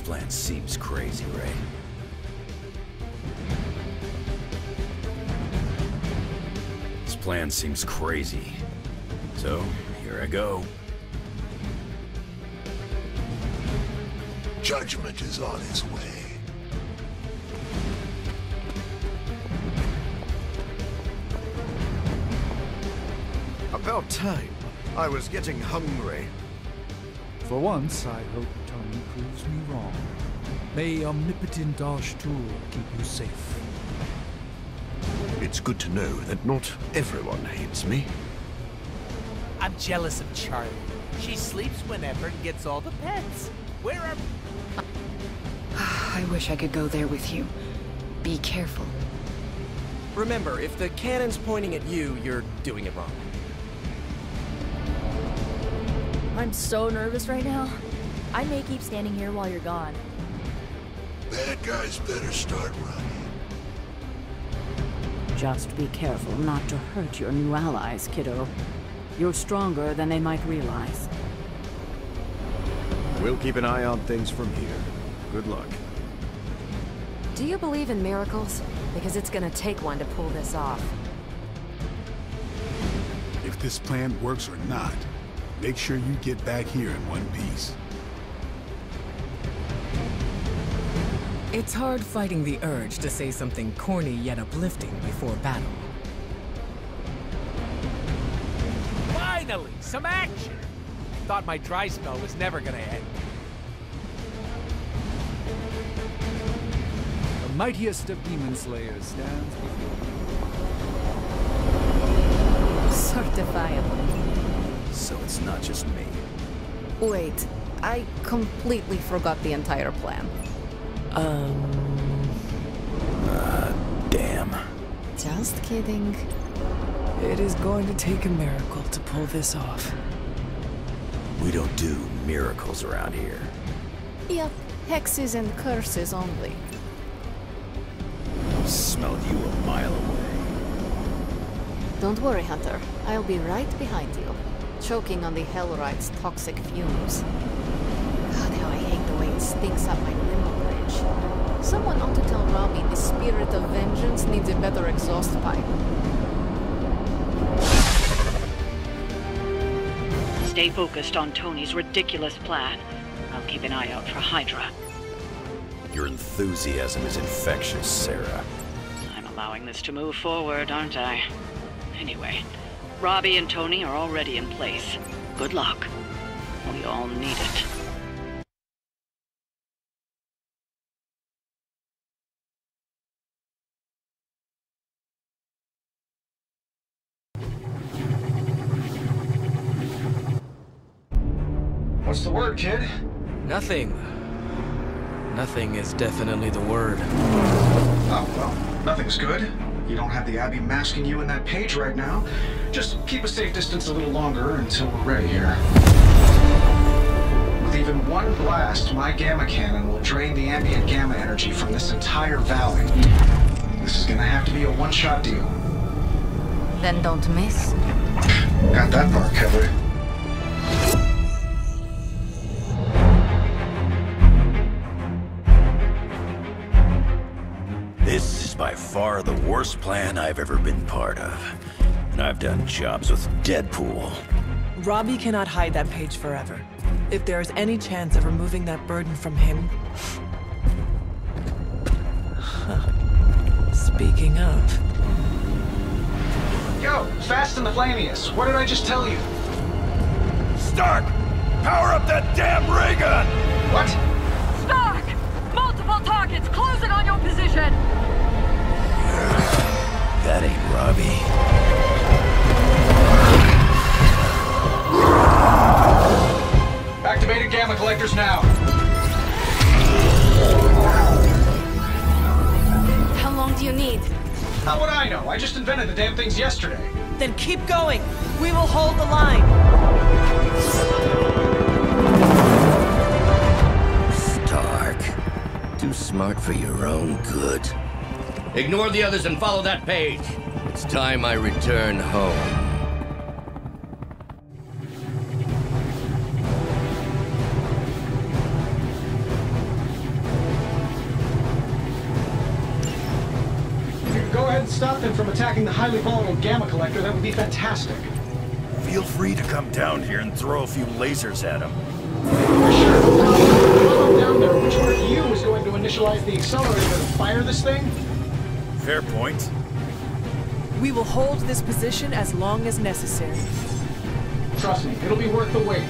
This plan seems crazy, right? This plan seems crazy. So, here I go. Judgment is on its way. About time. I was getting hungry. For once, I hope May omnipotent Ashtur keep you safe. It's good to know that not everyone hates me. I'm jealous of Charlie. She sleeps whenever and gets all the pets. Where are... Ah, I wish I could go there with you. Be careful. Remember, if the cannon's pointing at you, you're doing it wrong. I'm so nervous right now. I may keep standing here while you're gone. Bad guys better start running. Just be careful not to hurt your new allies, kiddo. You're stronger than they might realize. We'll keep an eye on things from here. Good luck. Do you believe in miracles? Because it's gonna take one to pull this off. If this plan works or not, make sure you get back here in one piece. It's hard fighting the urge to say something corny yet uplifting before battle. Finally, some action! Thought my dry spell was never gonna end. The mightiest of demon slayers stands before you. Certifiable. So it's not just me. Wait, I completely forgot the entire plan. Um... Uh, damn. Just kidding. It is going to take a miracle to pull this off. We don't do miracles around here. Yep, hexes and curses only. Smelled you a mile away. Don't worry, Hunter. I'll be right behind you, choking on the Hellrite's toxic fumes. God, how I hate the way it stinks up my limbo bridge. Someone ought to tell Robbie the spirit of vengeance needs a better exhaust pipe. Stay focused on Tony's ridiculous plan. I'll keep an eye out for Hydra. Your enthusiasm is infectious, Sarah. I'm allowing this to move forward, aren't I? Anyway, Robbie and Tony are already in place. Good luck. We all need it. Kid? Nothing. Nothing is definitely the word. Oh, well, nothing's good. You don't have the Abbey masking you in that page right now. Just keep a safe distance a little longer until we're ready here. With even one blast, my gamma cannon will drain the ambient gamma energy from this entire valley. This is gonna have to be a one-shot deal. Then don't miss. Got that part covered. By far the worst plan I've ever been part of. And I've done jobs with Deadpool. Robbie cannot hide that page forever. If there is any chance of removing that burden from him... Speaking of... Yo, Fast and the Flamius, what did I just tell you? Stark! Power up that damn ray gun! What? Stark! Multiple targets closing on your position! That ain't Robbie. Activated gamma collectors now. How long do you need? How would I know? I just invented the damn things yesterday. Then keep going. We will hold the line. Stark. Too smart for your own good. Ignore the others and follow that page. It's time I return home. stop them from attacking the highly volatile Gamma Collector, that would be fantastic. Feel free to come down here and throw a few lasers at them. For sure. Down there, which one of you is going to initialize the accelerator to fire this thing? Fair point. We will hold this position as long as necessary. Trust me, it'll be worth the wait.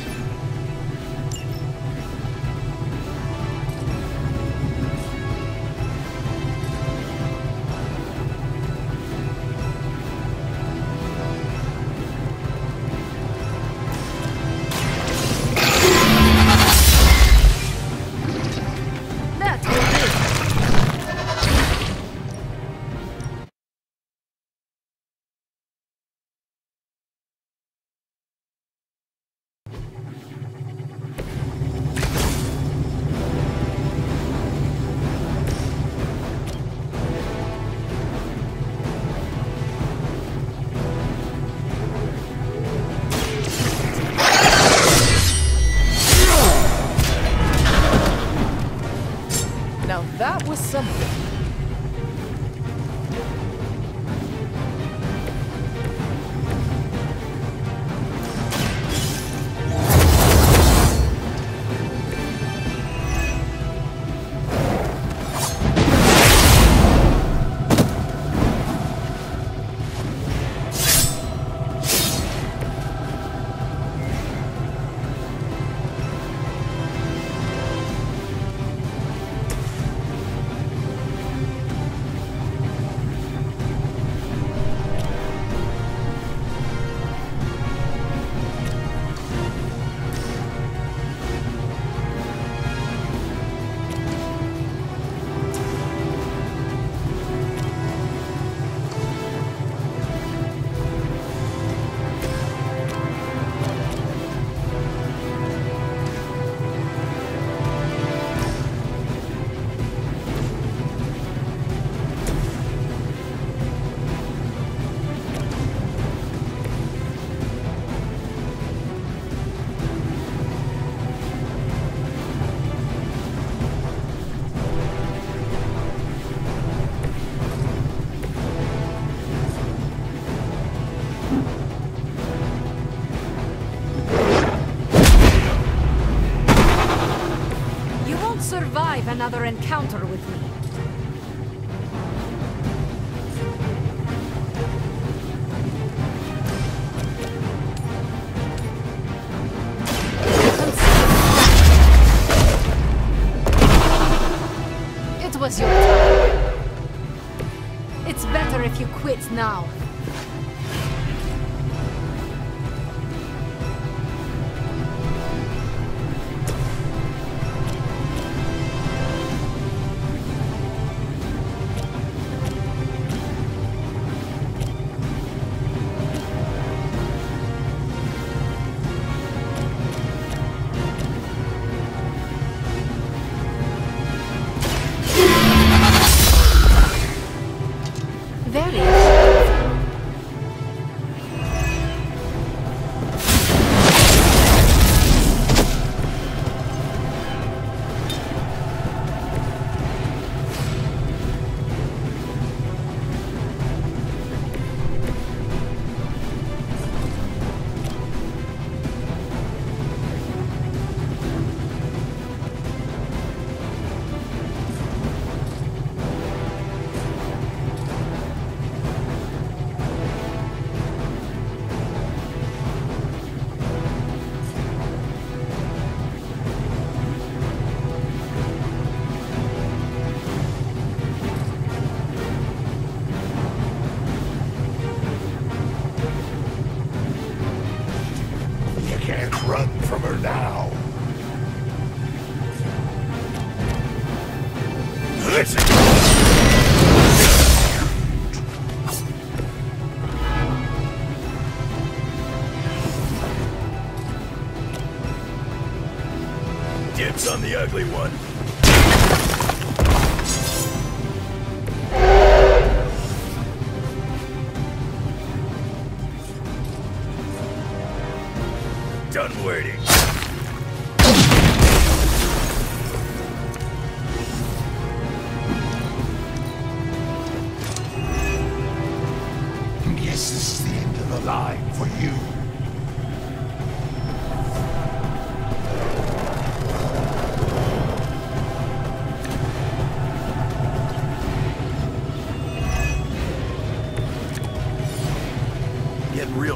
another encounter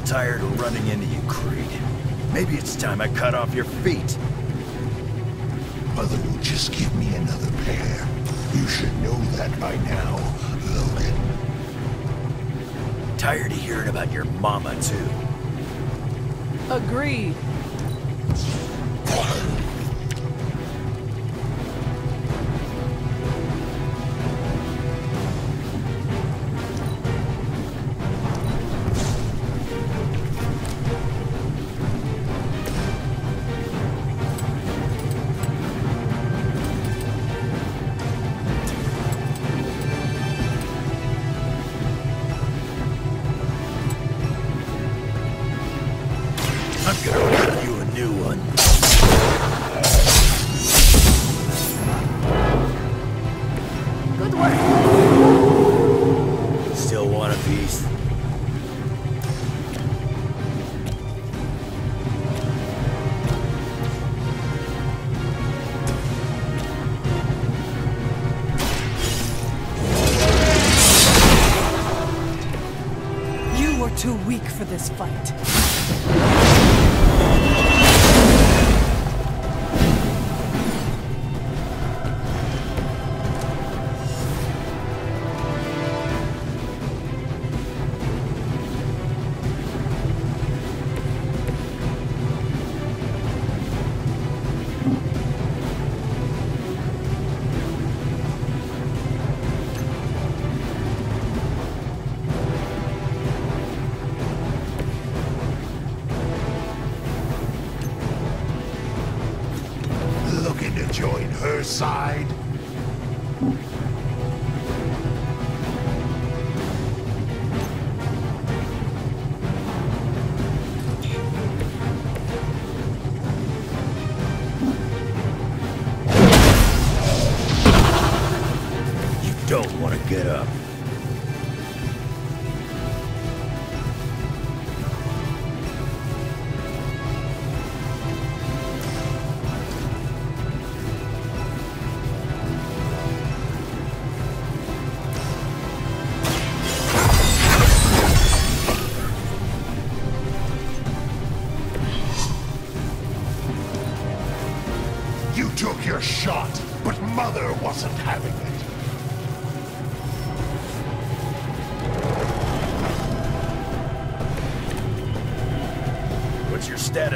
tired of running into you, Creed. Maybe it's time I cut off your feet. Mother will just give me another pair. You should know that by now, Logan. Tired of hearing about your mama, too. Agreed.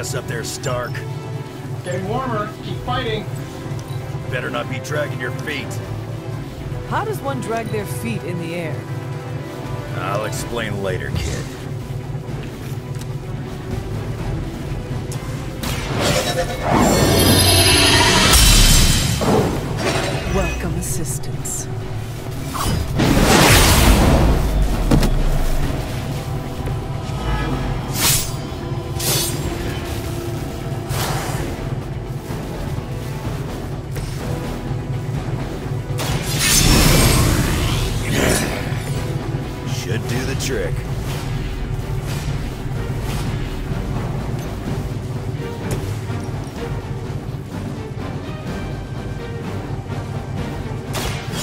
What's your status up there, Stark? Getting warmer. Keep fighting. Better not be dragging your feet. How does one drag their feet in the air? I'll explain later, kid.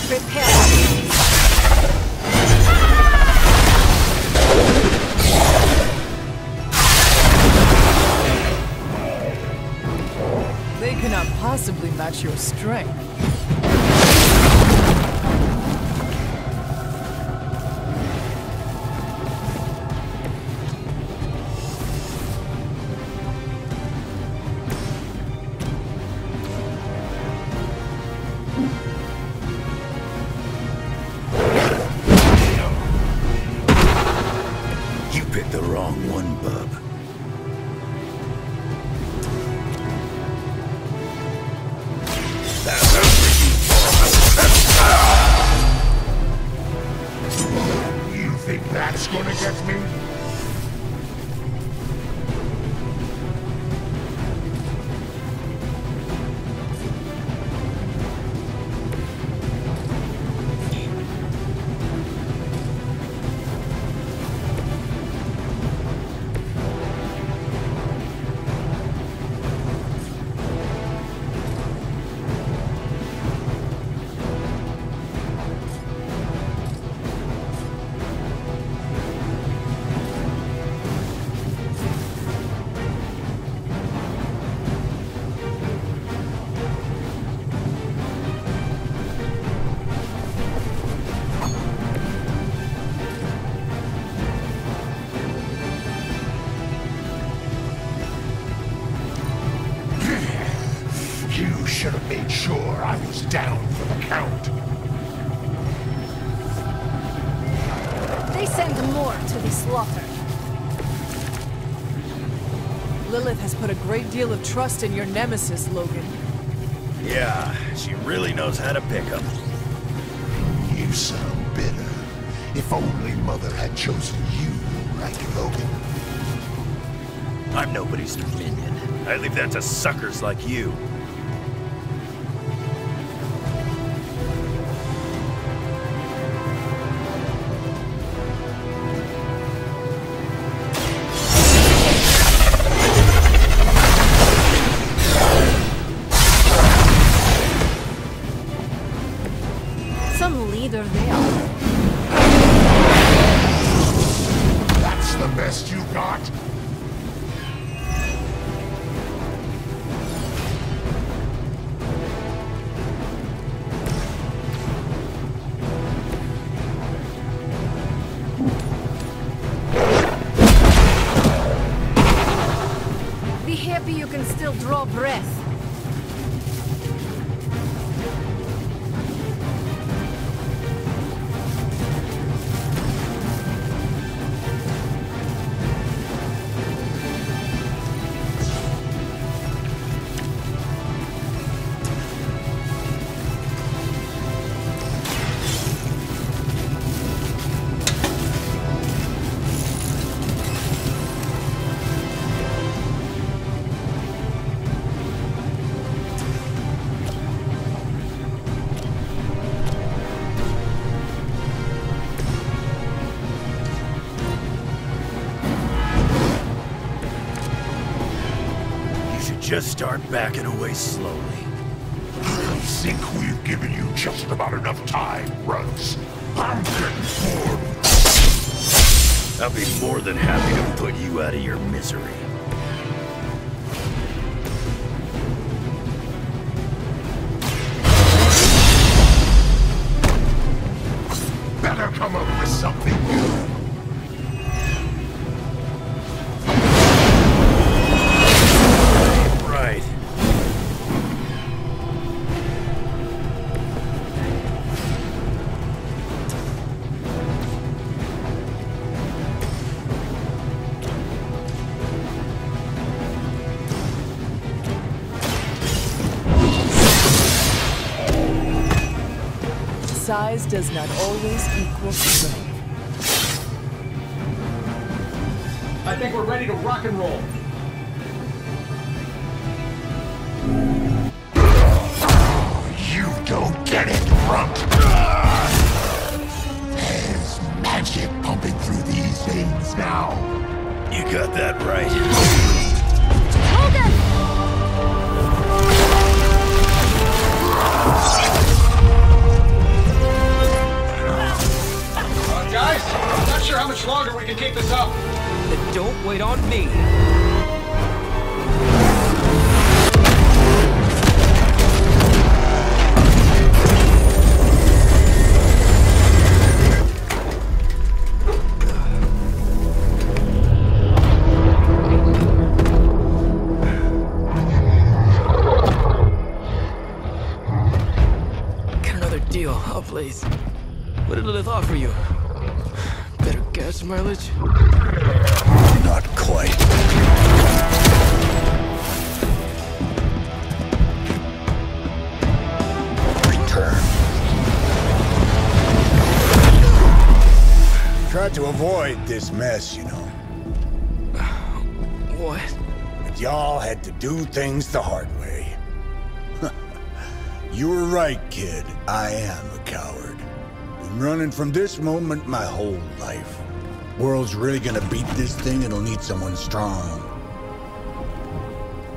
They cannot possibly match your strength. Deal of trust in your nemesis, Logan. Yeah, she really knows how to pick 'em. You sound bitter. If only Mother had chosen you, right, Logan? I'm nobody's minion. I leave that to suckers like you. Just start backing away slowly. I think we've given you just about enough time, Runs. I'm getting bored. I'll be more than happy to put you out of your misery. Does not always equal strength. I think we're ready to rock and roll. Had to do things the hard way. you were right, kid. I am a coward. Been running from this moment my whole life. World's really gonna beat this thing, it'll need someone strong.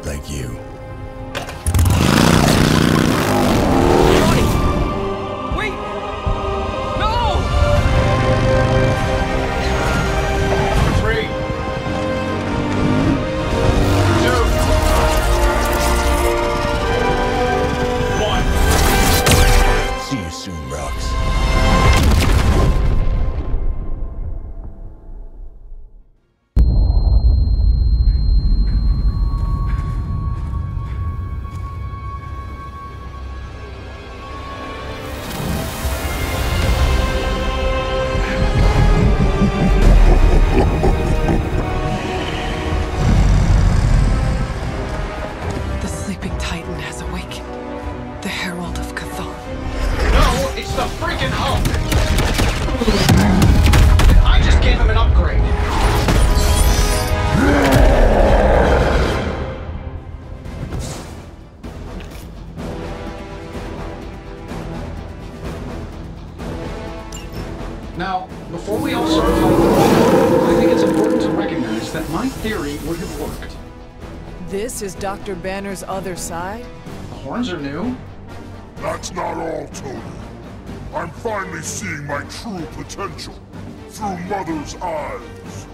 Like you. Dr. Banner's other side? The horns are new. That's not all, Tony. I'm finally seeing my true potential through Mother's eyes.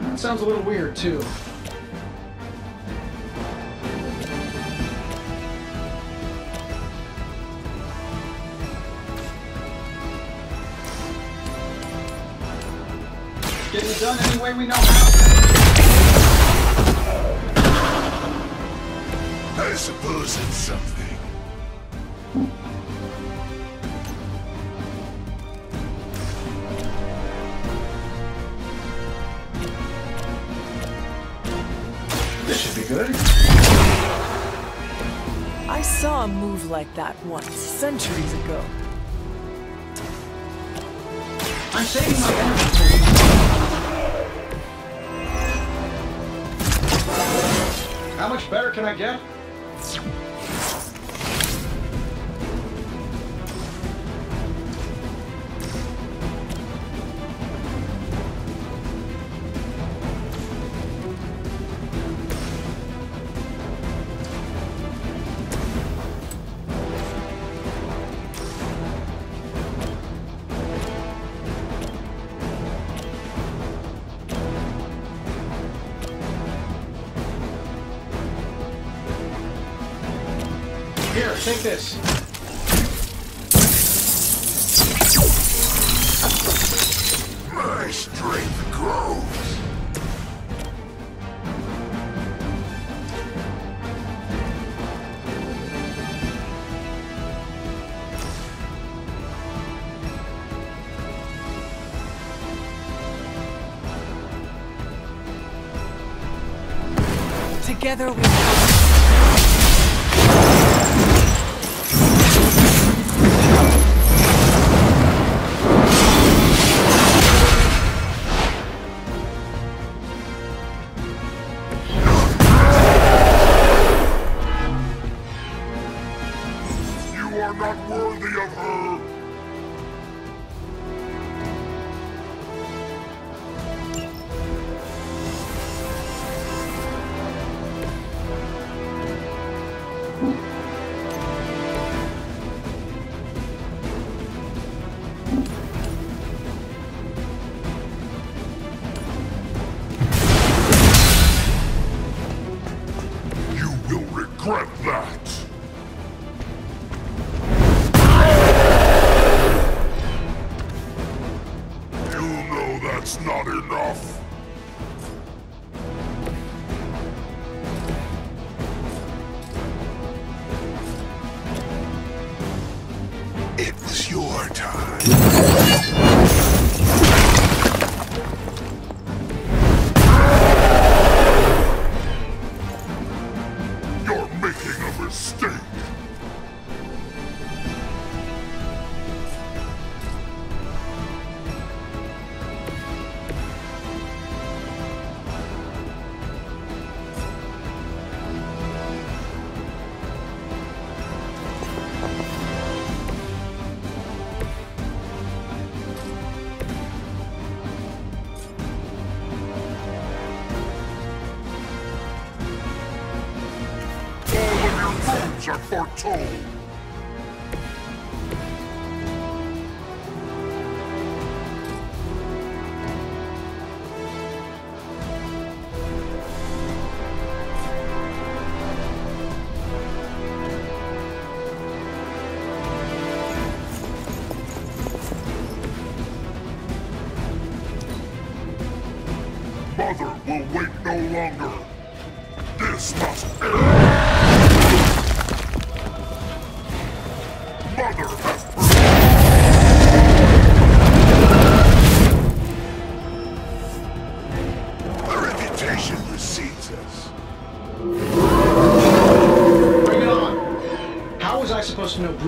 That sounds a little weird, too. Getting it done any way we know how. It's something. This should be good. I saw a move like that once, centuries ago. I'm saving my energy. How much better can I get? Take this. My strength grows. Together wounds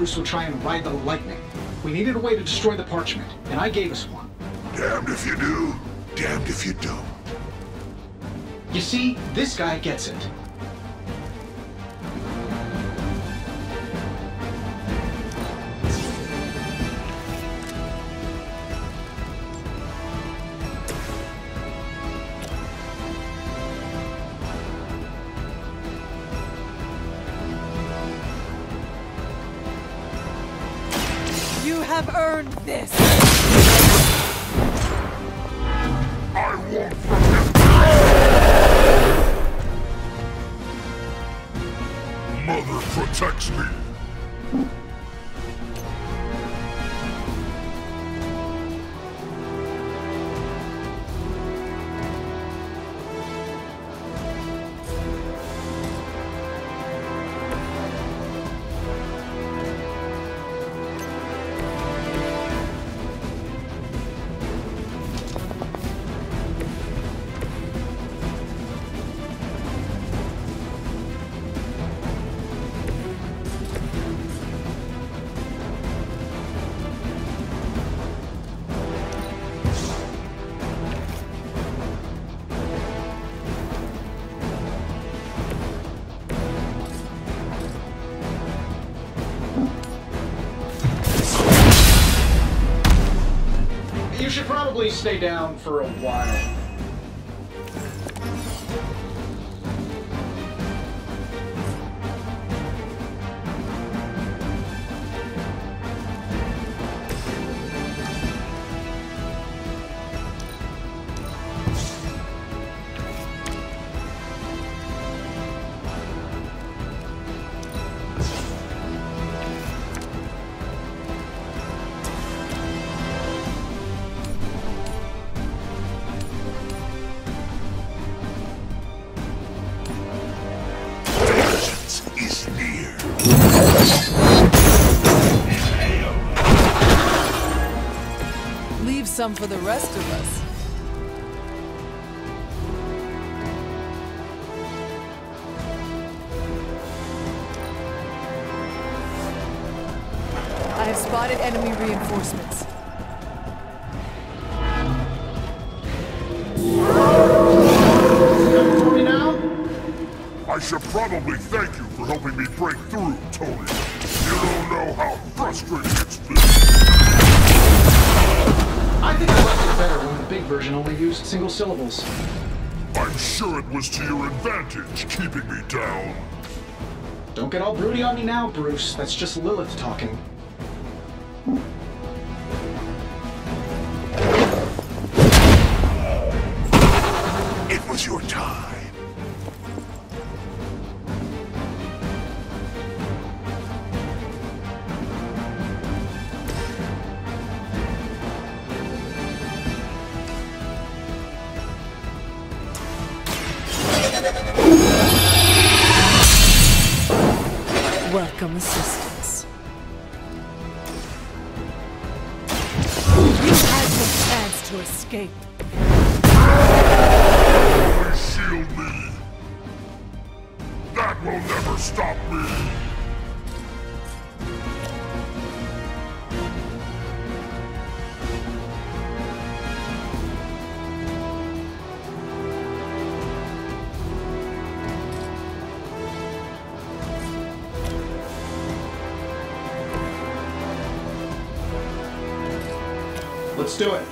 Bruce would try and ride the lightning? We needed a way to destroy the parchment, and I gave us one. Damned if you do, damned if you don't. You see, this guy gets it. Probably stay down for a while. Some for the rest of us. Was to your advantage keeping me down. Don't get all broody on me now, Bruce. That's just Lilith talking. It was your time. Do it.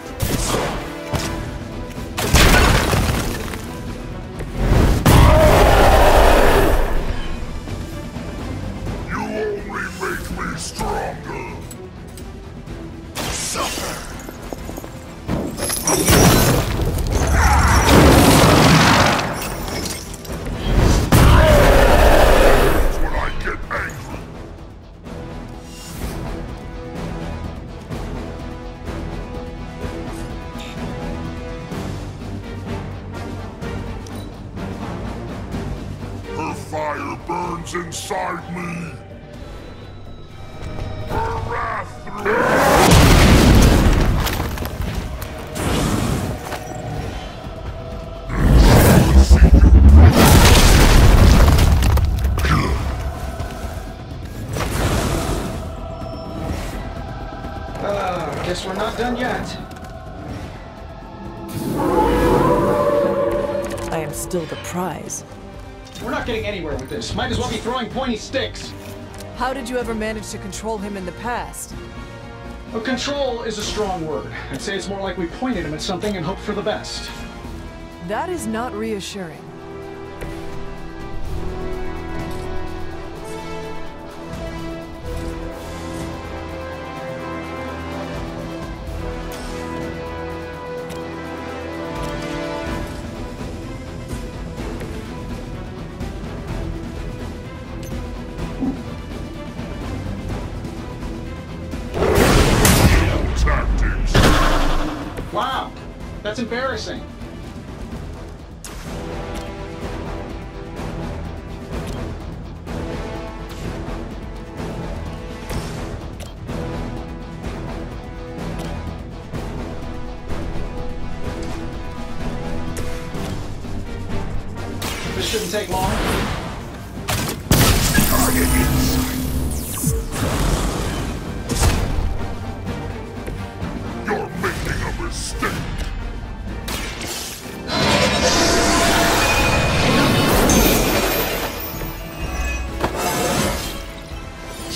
Not done yet. I am still the prize. We're not getting anywhere with this. Might as well be throwing pointy sticks. How did you ever manage to control him in the past? Well, control is a strong word. I'd say it's more like we pointed him at something and hoped for the best. That is not reassuring.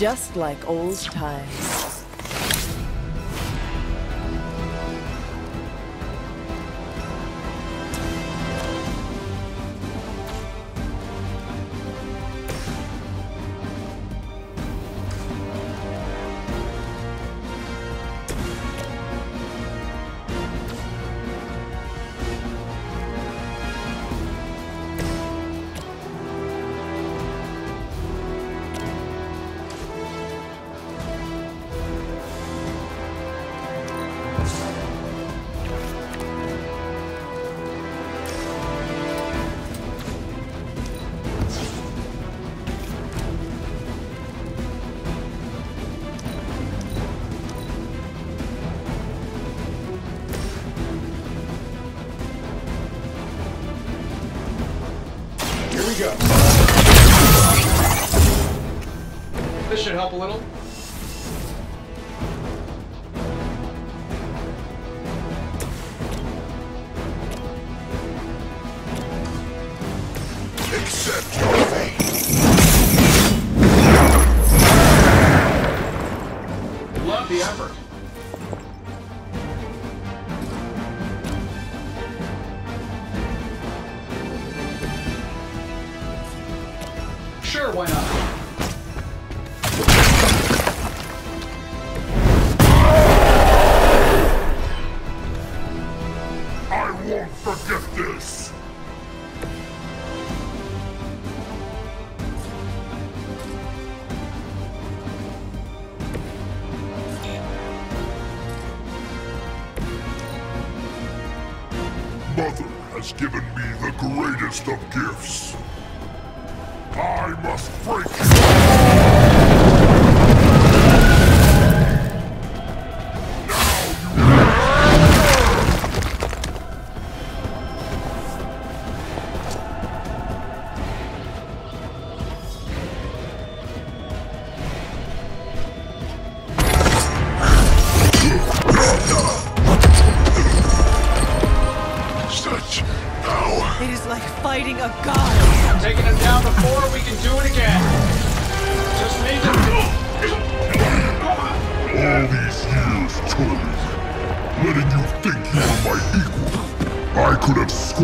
Just like old times. Should help a little.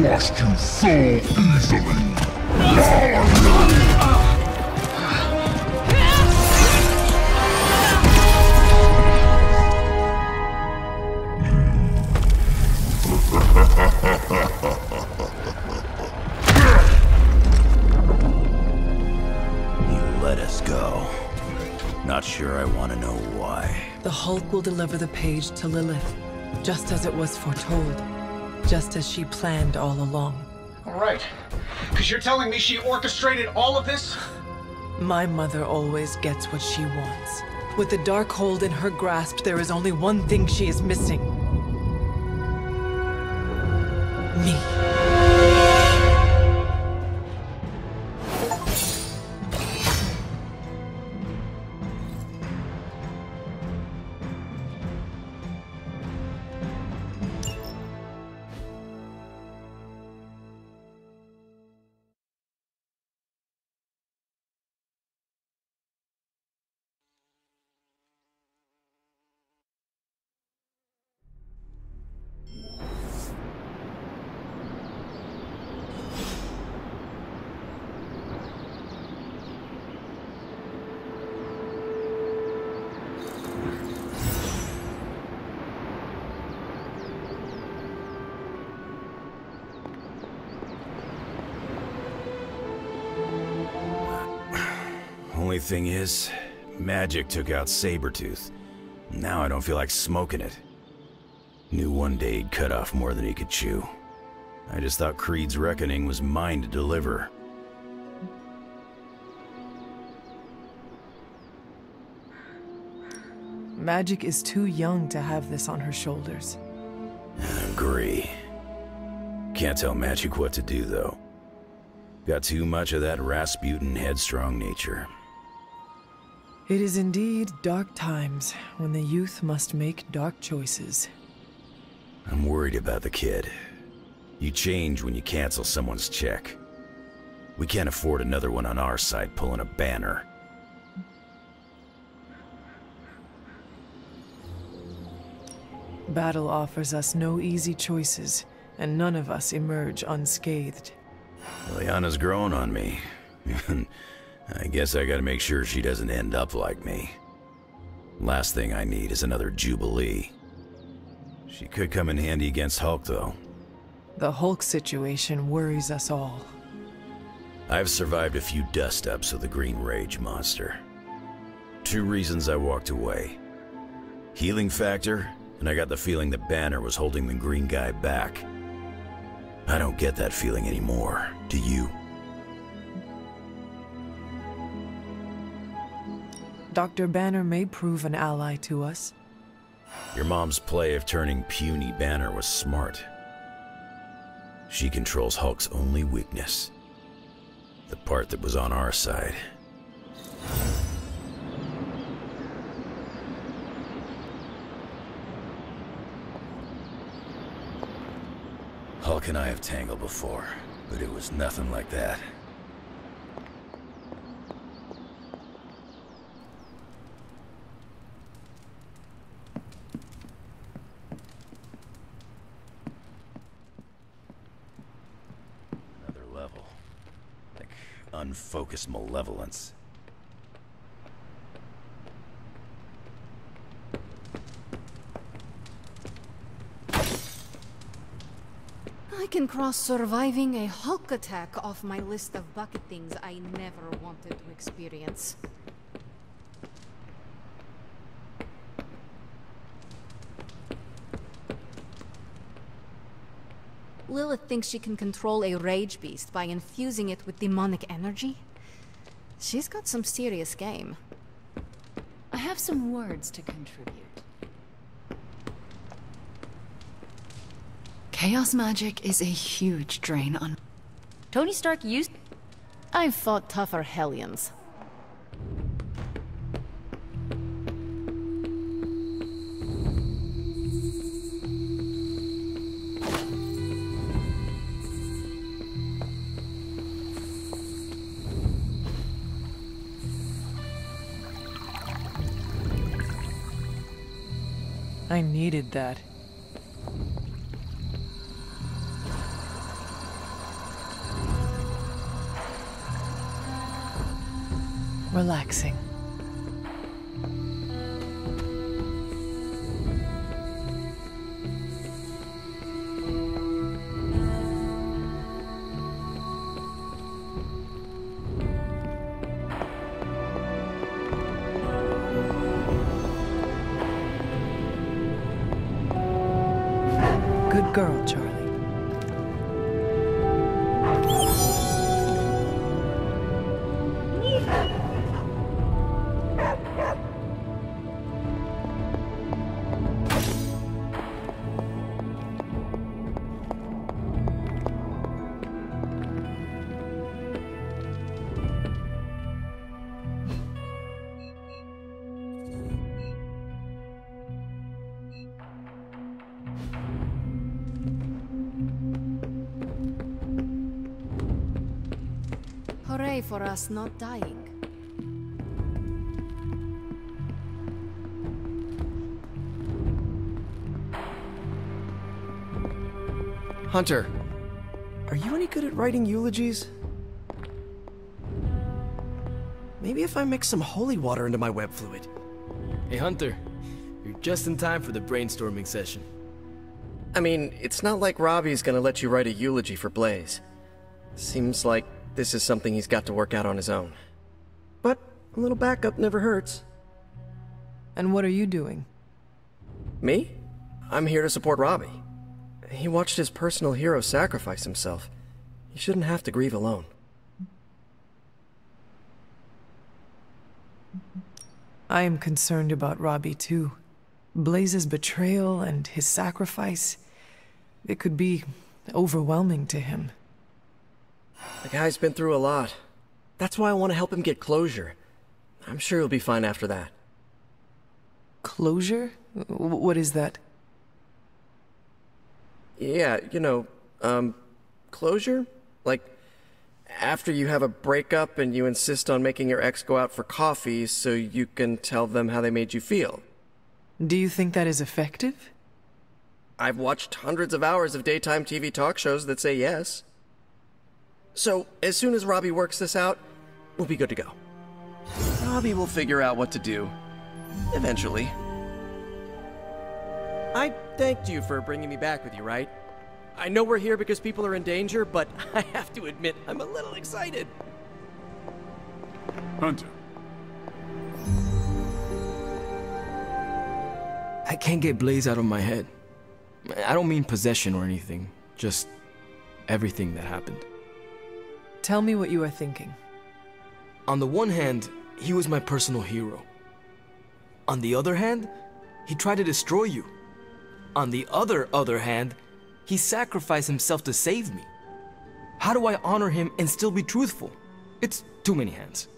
Could you so easily. You let us go. Not sure I want to know why. The Hulk will deliver the page to Lilith, just as it was foretold, just as she planned all along. All right. Because you're telling me she orchestrated all of this? My mother always gets what she wants. With the Darkhold in her grasp, there is only one thing she is missing. Only thing is, Magik took out Sabretooth. Now I don't feel like smoking it. Knew one day he'd cut off more than he could chew. I just thought Creed's reckoning was mine to deliver. Magik is too young to have this on her shoulders. Agree. Can't tell Magik what to do, though. Got too much of that Rasputin headstrong nature. It is indeed dark times when the youth must make dark choices. I'm worried about the kid. You change when you cancel someone's check. We can't afford another one on our side pulling a banner. Battle offers us no easy choices, and none of us emerge unscathed. Illyana's grown on me. I guess I gotta make sure she doesn't end up like me. Last thing I need is another Jubilee. She could come in handy against Hulk, though. The Hulk situation worries us all. I've survived a few dust-ups of the Green Rage monster. Two reasons I walked away. Healing factor, and I got the feeling that Banner was holding the Green Guy back. I don't get that feeling anymore, do you? Dr. Banner may prove an ally to us. Your mom's play of turning puny Banner was smart. She controls Hulk's only weakness. The part that was on our side. Hulk and I have tangled before, but it was nothing like that. Another level. Like unfocused malevolence. I can cross surviving a Hulk attack off my list of bucket things I never wanted to experience. Lilith thinks she can control a rage beast by infusing it with demonic energy. She's got some serious game. I have some words to contribute. Chaos magic is a huge drain on... Tony Stark used... I've fought tougher Hellions. I needed that. Relaxing. Girl, Charlie. Us not dying. Hunter, are you any good at writing eulogies? Maybe if I mix some holy water into my web fluid. Hey, Hunter. You're just in time for the brainstorming session. I mean, it's not like Robbie's gonna let you write a eulogy for Blaze. Seems like this is something he's got to work out on his own. But a little backup never hurts. And what are you doing? Me? I'm here to support Robbie. He watched his personal hero sacrifice himself. He shouldn't have to grieve alone. I am concerned about Robbie too. Blaze's betrayal and his sacrifice, it could be overwhelming to him. The guy's been through a lot. That's why I want to help him get closure. I'm sure he'll be fine after that. Closure? What is that? Yeah, you know, um, closure? Like, after you have a breakup and you insist on making your ex go out for coffee so you can tell them how they made you feel. Do you think that is effective? I've watched hundreds of hours of daytime TV talk shows that say yes. So, as soon as Robbie works this out, we'll be good to go. Robbie will figure out what to do. Eventually. I thanked you for bringing me back with you, right? I know we're here because people are in danger, but I have to admit, I'm a little excited. Hunter. I can't get Blaze out of my head. I don't mean possession or anything, just everything that happened. Tell me what you are thinking. On the one hand, he was my personal hero. On the other hand, he tried to destroy you. On the other other hand, he sacrificed himself to save me. How do I honor him and still be truthful? It's too many hands.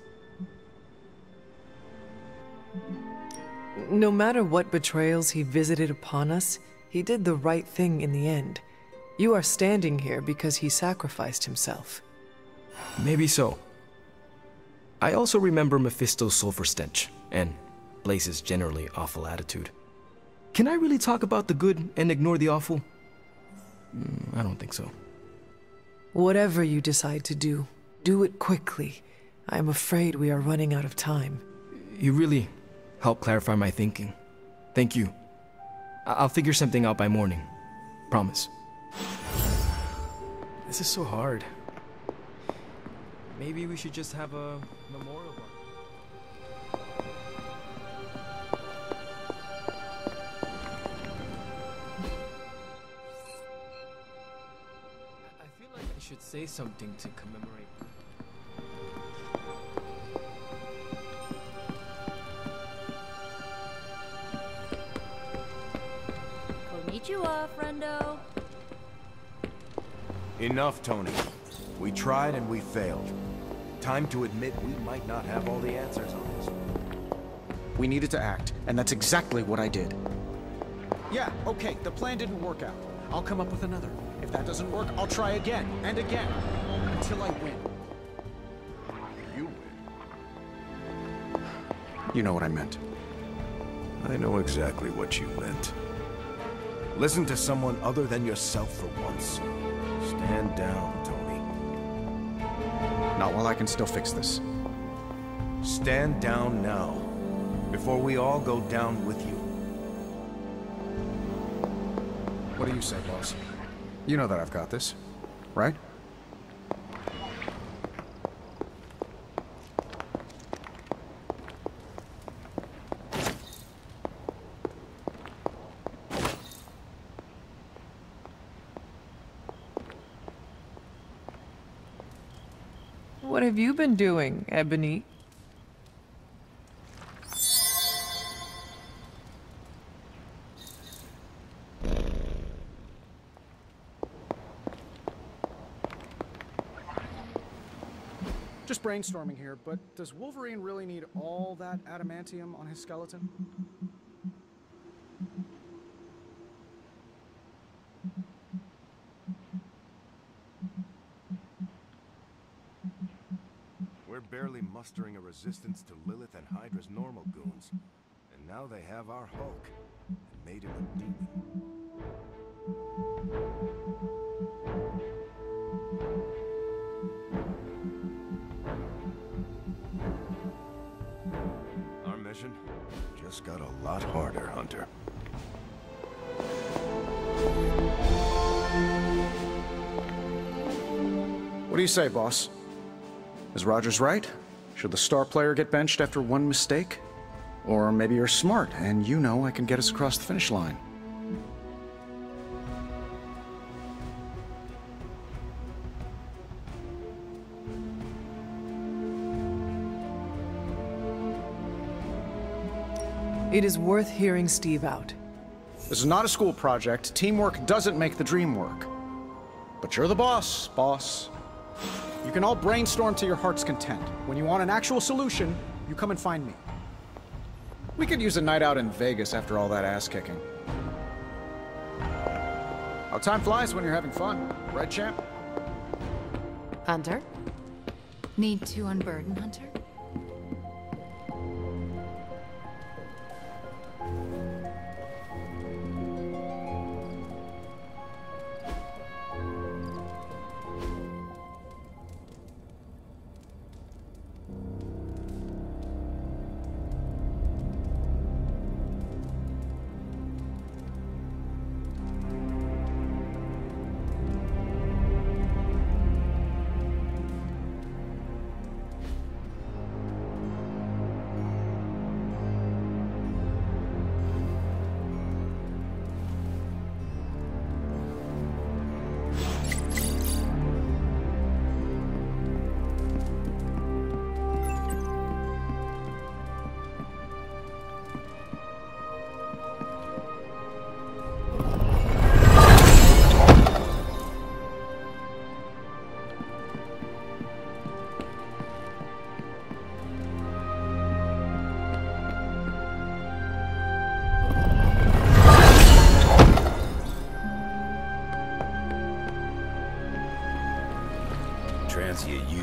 No matter what betrayals he visited upon us, he did the right thing in the end. You are standing here because he sacrificed himself. Maybe so. I also remember Mephisto's sulfur stench, and Blaze's generally awful attitude. Can I really talk about the good and ignore the awful? Mm, I don't think so. Whatever you decide to do, do it quickly. I am afraid we are running out of time. You really helped clarify my thinking. Thank you. I- I'll figure something out by morning. Promise. This is so hard. Maybe we should just have a memorial one. I feel like I should say something to commemorate. Konnichiwa, friendo. Enough, Tony. We tried and we failed. Time to admit we might not have all the answers on this. We needed to act, and that's exactly what I did. Yeah, okay, the plan didn't work out. I'll come up with another. If that doesn't work, I'll try again and again until I win. You win. You know what I meant. I know exactly what you meant. Listen to someone other than yourself for once. Stand down, Tony. Not while I can still fix this. Stand down now, before we all go down with you. What do you say, boss? You know that I've got this, right? Been doing, Ebony? Just brainstorming here, but does Wolverine really need all that adamantium on his skeleton? We're barely mustering a resistance to Lilith and Hydra's normal goons. And now they have our Hulk. And made him a demon. Our mission just got a lot harder, Hunter. What do you say, boss? Is Rogers right? Should the star player get benched after one mistake? Or maybe you're smart and you know I can get us across the finish line. It is worth hearing Steve out. This is not a school project. Teamwork doesn't make the dream work. But you're the boss, boss. You can all brainstorm to your heart's content. When you want an actual solution, you come and find me. We could use a night out in Vegas after all that ass kicking. How time flies when you're having fun, right, champ? Hunter? Need to unburden, Hunter?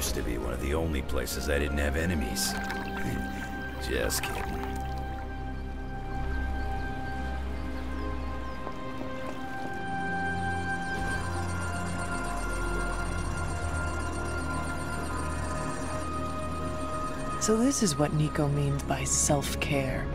Used to be one of the only places I didn't have enemies. Just kidding. So this is what Nico means by self-care.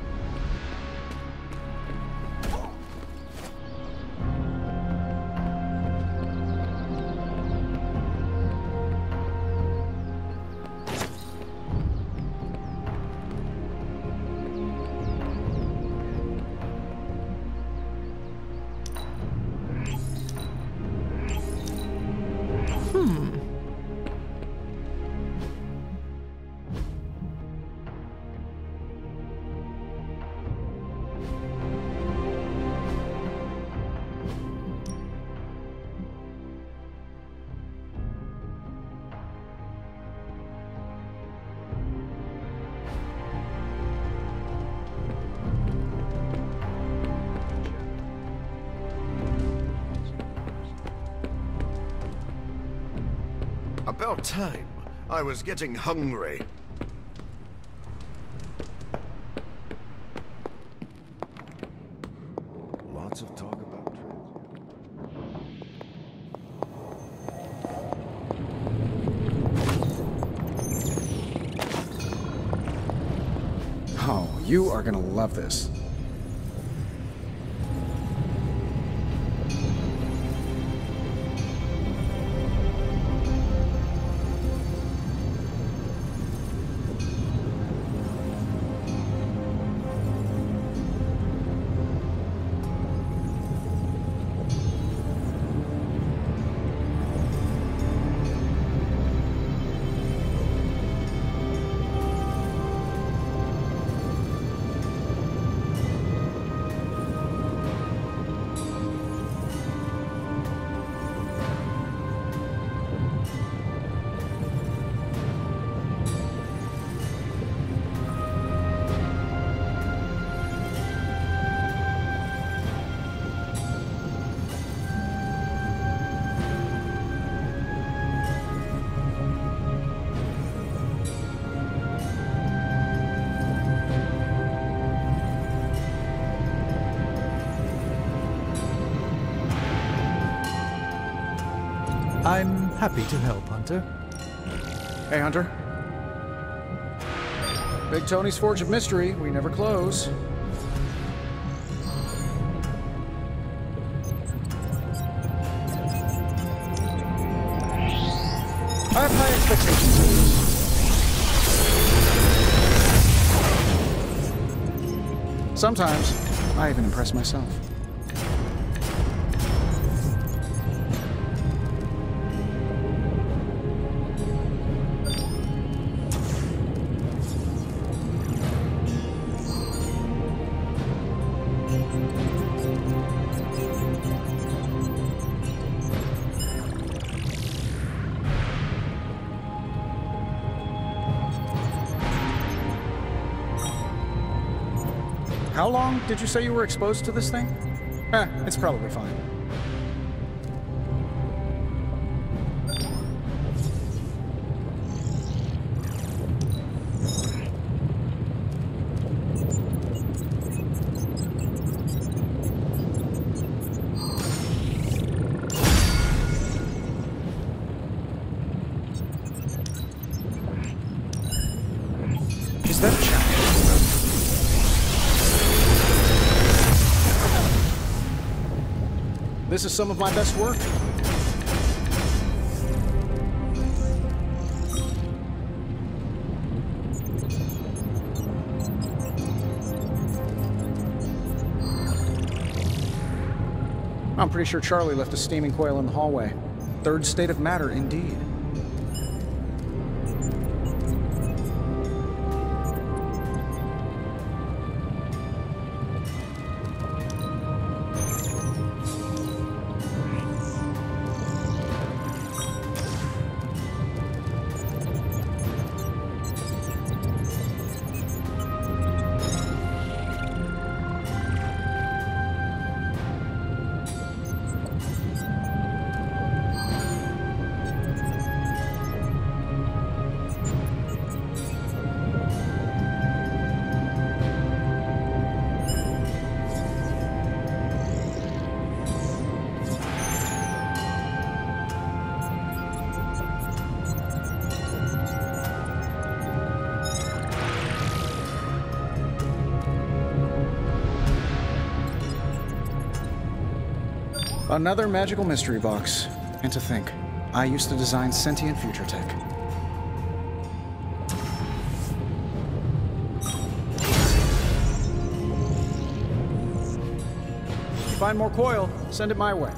Time. I was getting hungry. Lots of talk about Oh, you are gonna love this. Happy to help, Hunter. Hey, Hunter. Big Tony's Forge of Mystery. We never close. I have high expectations. Sometimes, I even impress myself. Long did you say you were exposed to this thing? Eh, it's probably fine. Some of my best work. I'm pretty sure Charlie left a steaming coil in the hallway. Third state of matter, indeed. Another magical mystery box. And to think, I used to design sentient future tech. Find more coil, send it my way.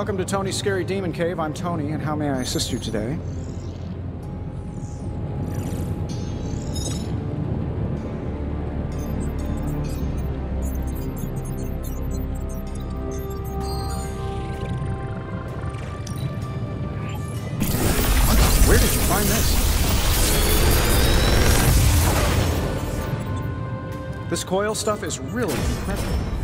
Welcome to Tony's Scary Demon Cave. I'm Tony, and how may I assist you today? Where did you find this? This coil stuff is really incredible.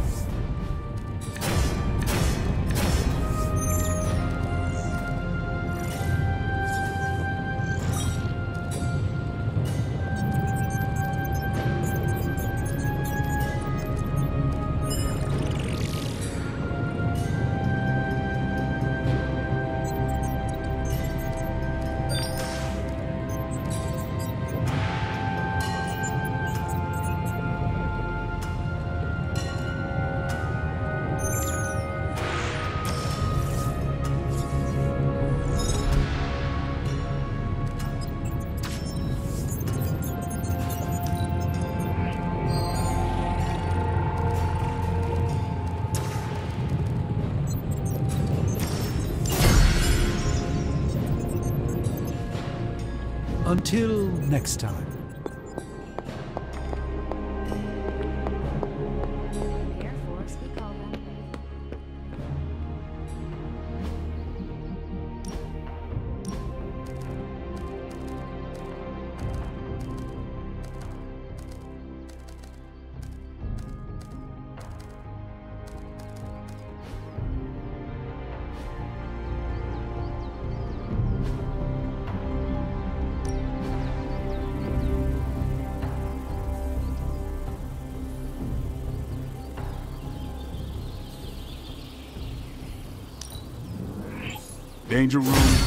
Danger Room,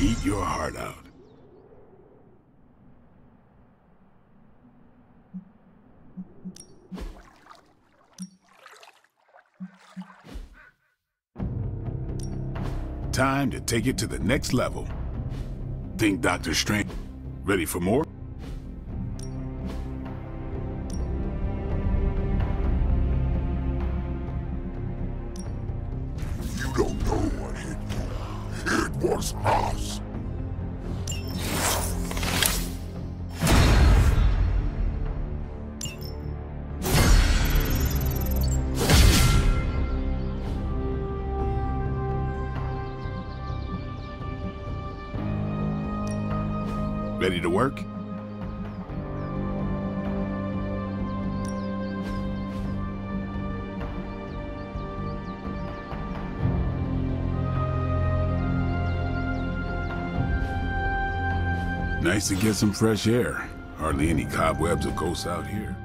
eat your heart out. Time to take it to the next level. Think Doctor Strange ready for more? Nice to get some fresh air. Hardly any cobwebs or ghosts out here.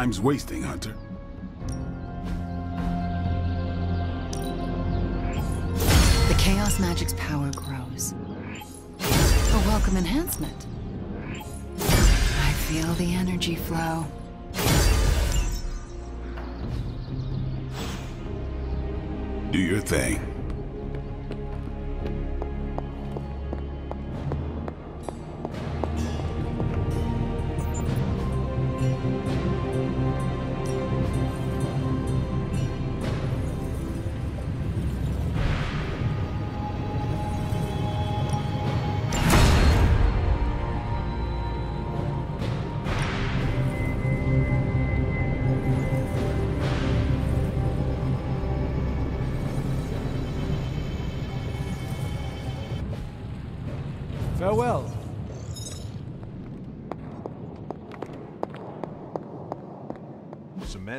Time's wasting, Hunter. The Chaos Magic's power grows. A welcome enhancement. I feel the energy flow. Do your thing.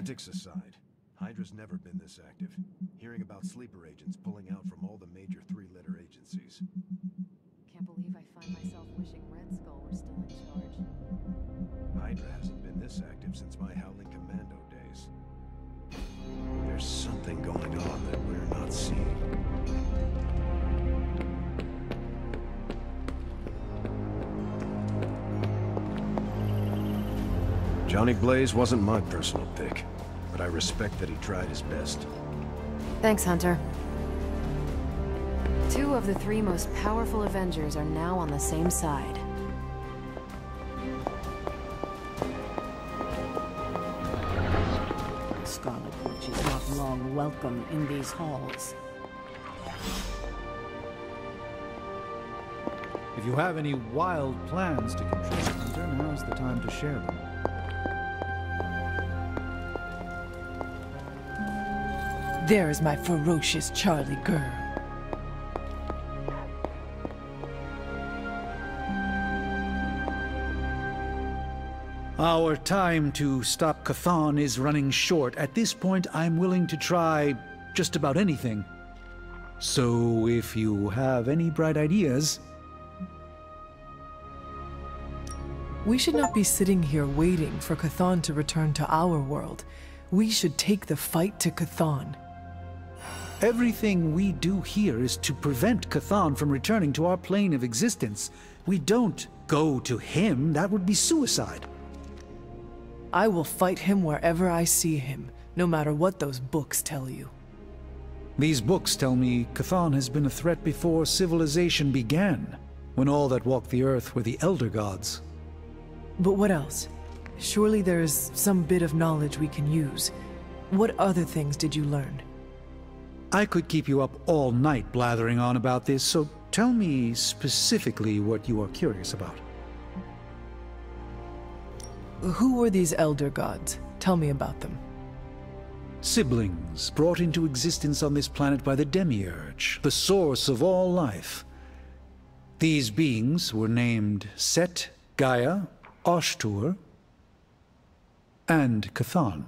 Semantics aside, Hydra's never been this active. Hearing about sleeper agents pulling out from all the major three-letter agencies. Can't believe I find myself wishing Red Skull were still in charge. Hydra hasn't been this active since my Howling Commando days. There's something going on that we're not seeing. Johnny Blaze wasn't my personal pick, but I respect that he tried his best. Thanks, Hunter. Two of the three most powerful Avengers are now on the same side. Scarlet Witch is not long welcome in these halls. If you have any wild plans to contribute, Hunter, now's the time to share them. There's my ferocious Charlie girl. Our time to stop Chthon is running short. At this point, I'm willing to try just about anything. So if you have any bright ideas, We should not be sitting here waiting for Chthon to return to our world. We should take the fight to Chthon. Everything we do here is to prevent Chthon from returning to our plane of existence. We don't go to him. That would be suicide. I will fight him wherever I see him, no matter what those books tell you. These books tell me Chthon has been a threat before civilization began, when all that walked the earth were the Elder Gods. But what else? Surely there is some bit of knowledge we can use. What other things did you learn? I could keep you up all night blathering on about this, so tell me specifically what you are curious about. Who were these elder gods? Tell me about them. Siblings brought into existence on this planet by the Demiurge, the source of all life. These beings were named Set Gaia, Oshtur, and Chthon.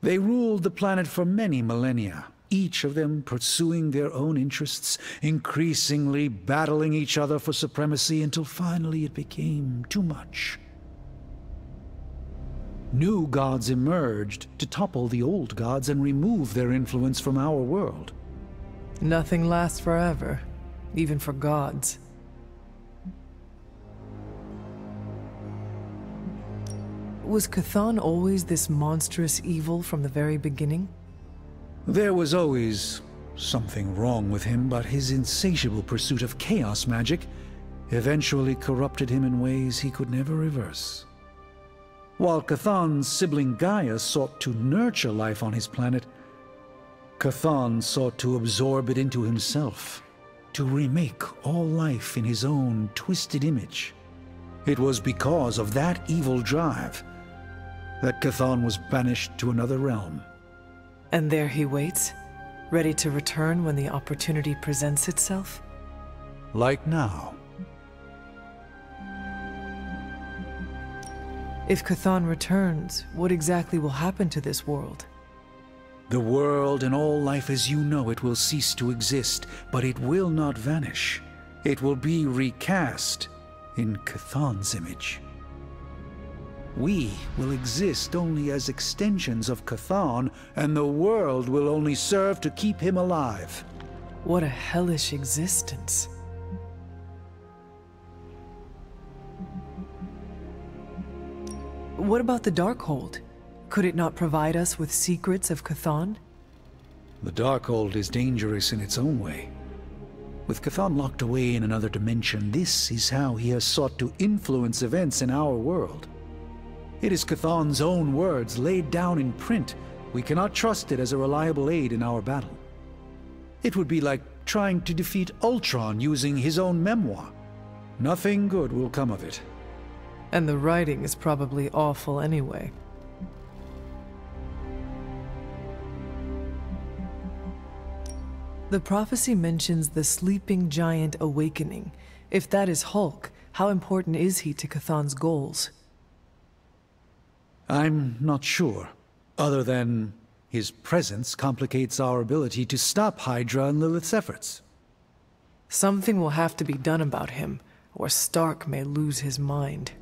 They ruled the planet for many millennia, each of them pursuing their own interests, increasingly battling each other for supremacy until finally it became too much. New gods emerged to topple the old gods and remove their influence from our world. Nothing lasts forever, even for gods. Was Chthon always this monstrous evil from the very beginning? There was always something wrong with him, but his insatiable pursuit of chaos magic eventually corrupted him in ways he could never reverse. While Chthon's sibling Gaia sought to nurture life on his planet, Chthon sought to absorb it into himself, to remake all life in his own twisted image. It was because of that evil drive that Chthon was banished to another realm. And there he waits, ready to return when the opportunity presents itself? Like now. If Chthon returns, what exactly will happen to this world? The world and all life as you know it will cease to exist, but it will not vanish. It will be recast in Chthon's image. We will exist only as extensions of Chthon, and the world will only serve to keep him alive. What a hellish existence. What about the Darkhold? Could it not provide us with secrets of Chthon? The Darkhold is dangerous in its own way. With Chthon locked away in another dimension, this is how he has sought to influence events in our world. It is Chthon's own words laid down in print. We cannot trust it as a reliable aid in our battle. It would be like trying to defeat Ultron using his own memoir. Nothing good will come of it. And the writing is probably awful anyway. The prophecy mentions the sleeping giant awakening. If that is Hulk, how important is he to Chthon's goals? I'm not sure, other than his presence complicates our ability to stop Hydra and Lilith's efforts. Something will have to be done about him, or Stark may lose his mind.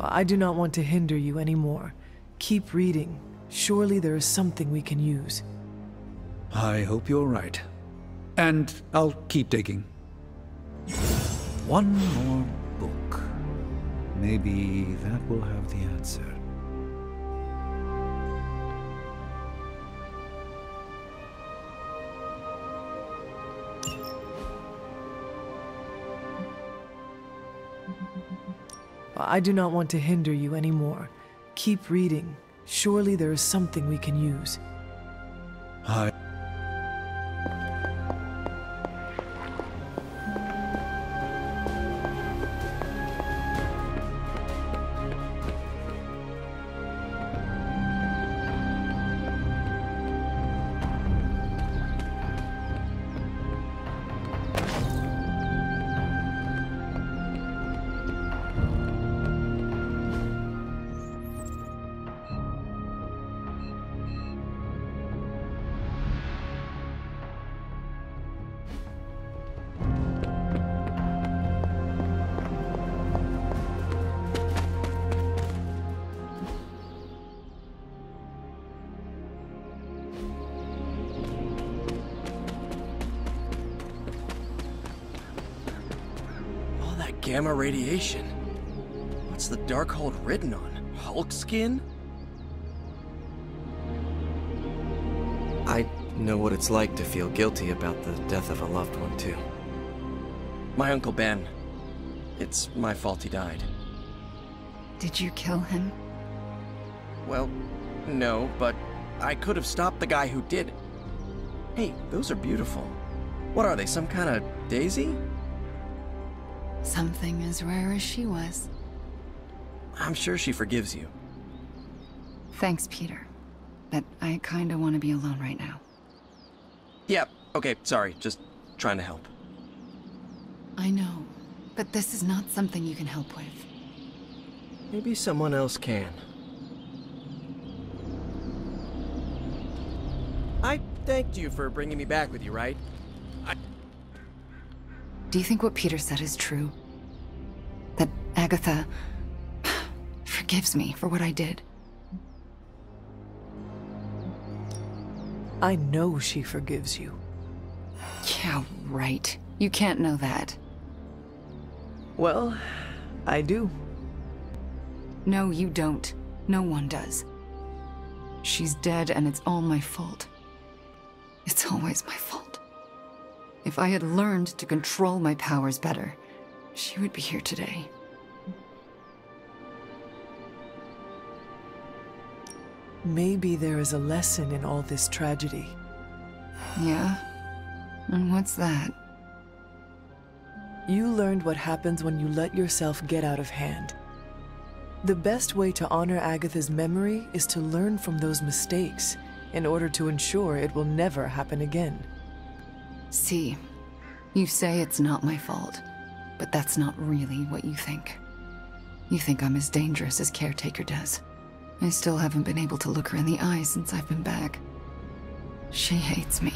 I do not want to hinder you anymore. Keep reading. Surely there is something we can use. I hope you're right. And I'll keep digging. One more book. Maybe that will have the answer. I do not want to hinder you anymore. Keep reading. Surely there is something we can use. I... gamma radiation. What's the Darkhold written on? Hulk skin? I know what it's like to feel guilty about the death of a loved one, too. My Uncle Ben. It's my fault he died. Did you kill him? Well, no, but I could have stopped the guy who did. Hey, those are beautiful. What are they, some kind of daisy? Something as rare as she was. I'm sure she forgives you. Thanks, Peter. but I kinda wanna be alone right now. Yep, okay, sorry, just trying to help. I know, but this is not something you can help with. Maybe someone else can. I thanked you for bringing me back with you, right? Do you think what Peter said is true? That Agatha forgives me for what I did? I know she forgives you. Yeah, right. You can't know that. Well, I do. No, you don't. No one does. She's dead and it's all my fault. It's always my fault. If I had learned to control my powers better, she would be here today. Maybe there is a lesson in all this tragedy. Yeah? And what's that? You learned what happens when you let yourself get out of hand. The best way to honor Agatha's memory is to learn from those mistakes in order to ensure it will never happen again. See, you say it's not my fault, but that's not really what you think. You think I'm as dangerous as Caretaker does. I still haven't been able to look her in the eye since I've been back. She hates me.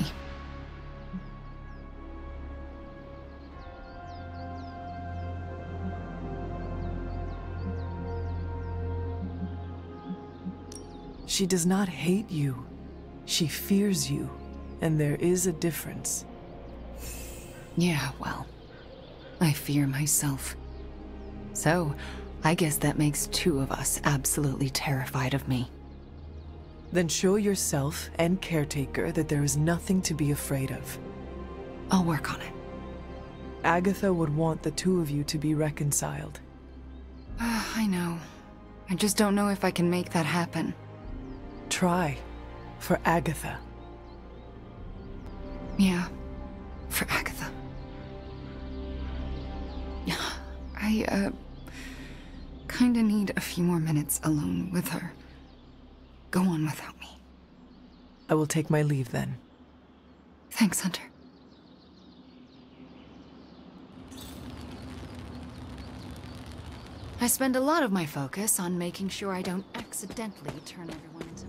She does not hate you. She fears you, and there is a difference. Yeah, well, I fear myself. So, I guess that makes two of us absolutely terrified of me. Then show yourself and Caretaker that there is nothing to be afraid of. I'll work on it. Agatha would want the two of you to be reconciled. I know. I just don't know if I can make that happen. Try. For Agatha. Yeah. For Agatha. I, uh... Kinda need a few more minutes alone with her. Go on without me. I will take my leave then. Thanks, Hunter. I spend a lot of my focus on making sure I don't accidentally turn everyone into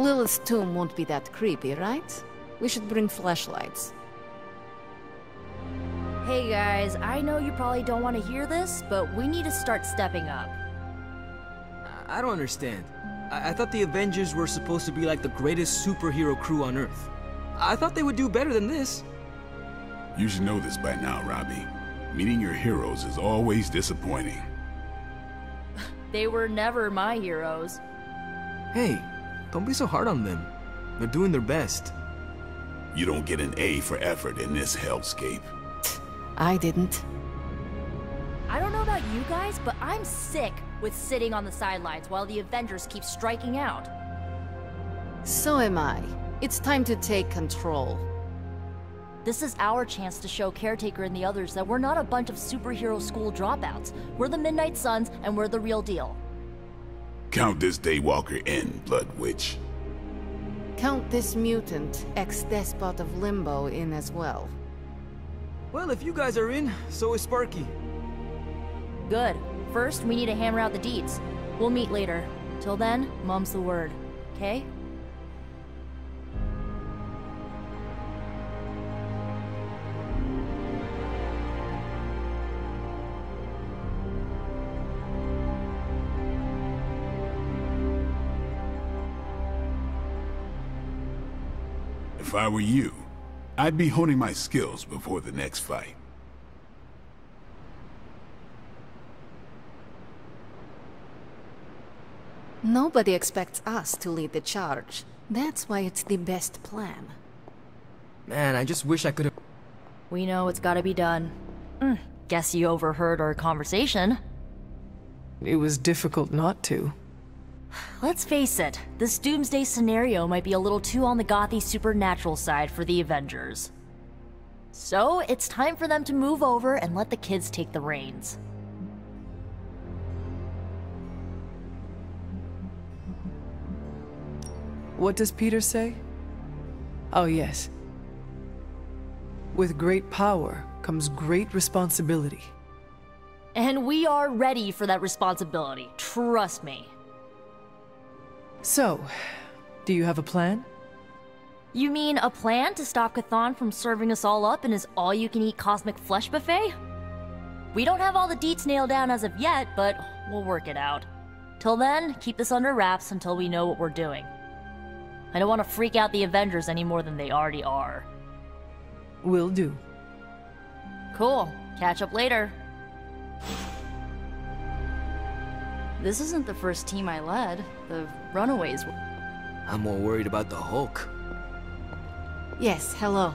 Lilith's tomb won't be that creepy, right? We should bring flashlights. Hey guys, I know you probably don't want to hear this, but we need to start stepping up. I don't understand. I, I thought the Avengers were supposed to be like the greatest superhero crew on Earth. I thought they would do better than this. You should know this by now, Robbie. Meeting your heroes is always disappointing. They were never my heroes. Hey, don't be so hard on them. They're doing their best. You don't get an A for effort in this hellscape. I didn't. I don't know about you guys, but I'm sick with sitting on the sidelines while the Avengers keep striking out. So am I. It's time to take control. This is our chance to show Caretaker and the others that we're not a bunch of superhero school dropouts. We're the Midnight Suns, and we're the real deal. Count this Daywalker in, Blood Witch. Count this mutant, ex-despot of Limbo in as well. Well, if you guys are in, so is Sparky. Good. First, we need to hammer out the deeds. We'll meet later. Till then, mum's the word. Okay? If I were you, I'd be honing my skills before the next fight. Nobody expects us to lead the charge. That's why it's the best plan. Man, I just wish I could have. We know it's gotta be done. Mm, guess you overheard our conversation. It was difficult not to. Let's face it, this doomsday scenario might be a little too on the gothy supernatural side for the Avengers. So, it's time for them to move over and let the kids take the reins. What does Peter say? Oh, yes. With great power comes great responsibility. And we are ready for that responsibility, trust me. So, do you have a plan? You mean a plan to stop Chthon from serving us all up in his all-you-can-eat cosmic flesh buffet? We don't have all the deets nailed down as of yet, but we'll work it out. Till then, keep this under wraps until we know what we're doing. I don't want to freak out the Avengers any more than they already are. Will do. Cool. Catch up later. This isn't the first team I led. The Runaways were. I'm more worried about the Hulk. Yes, hello.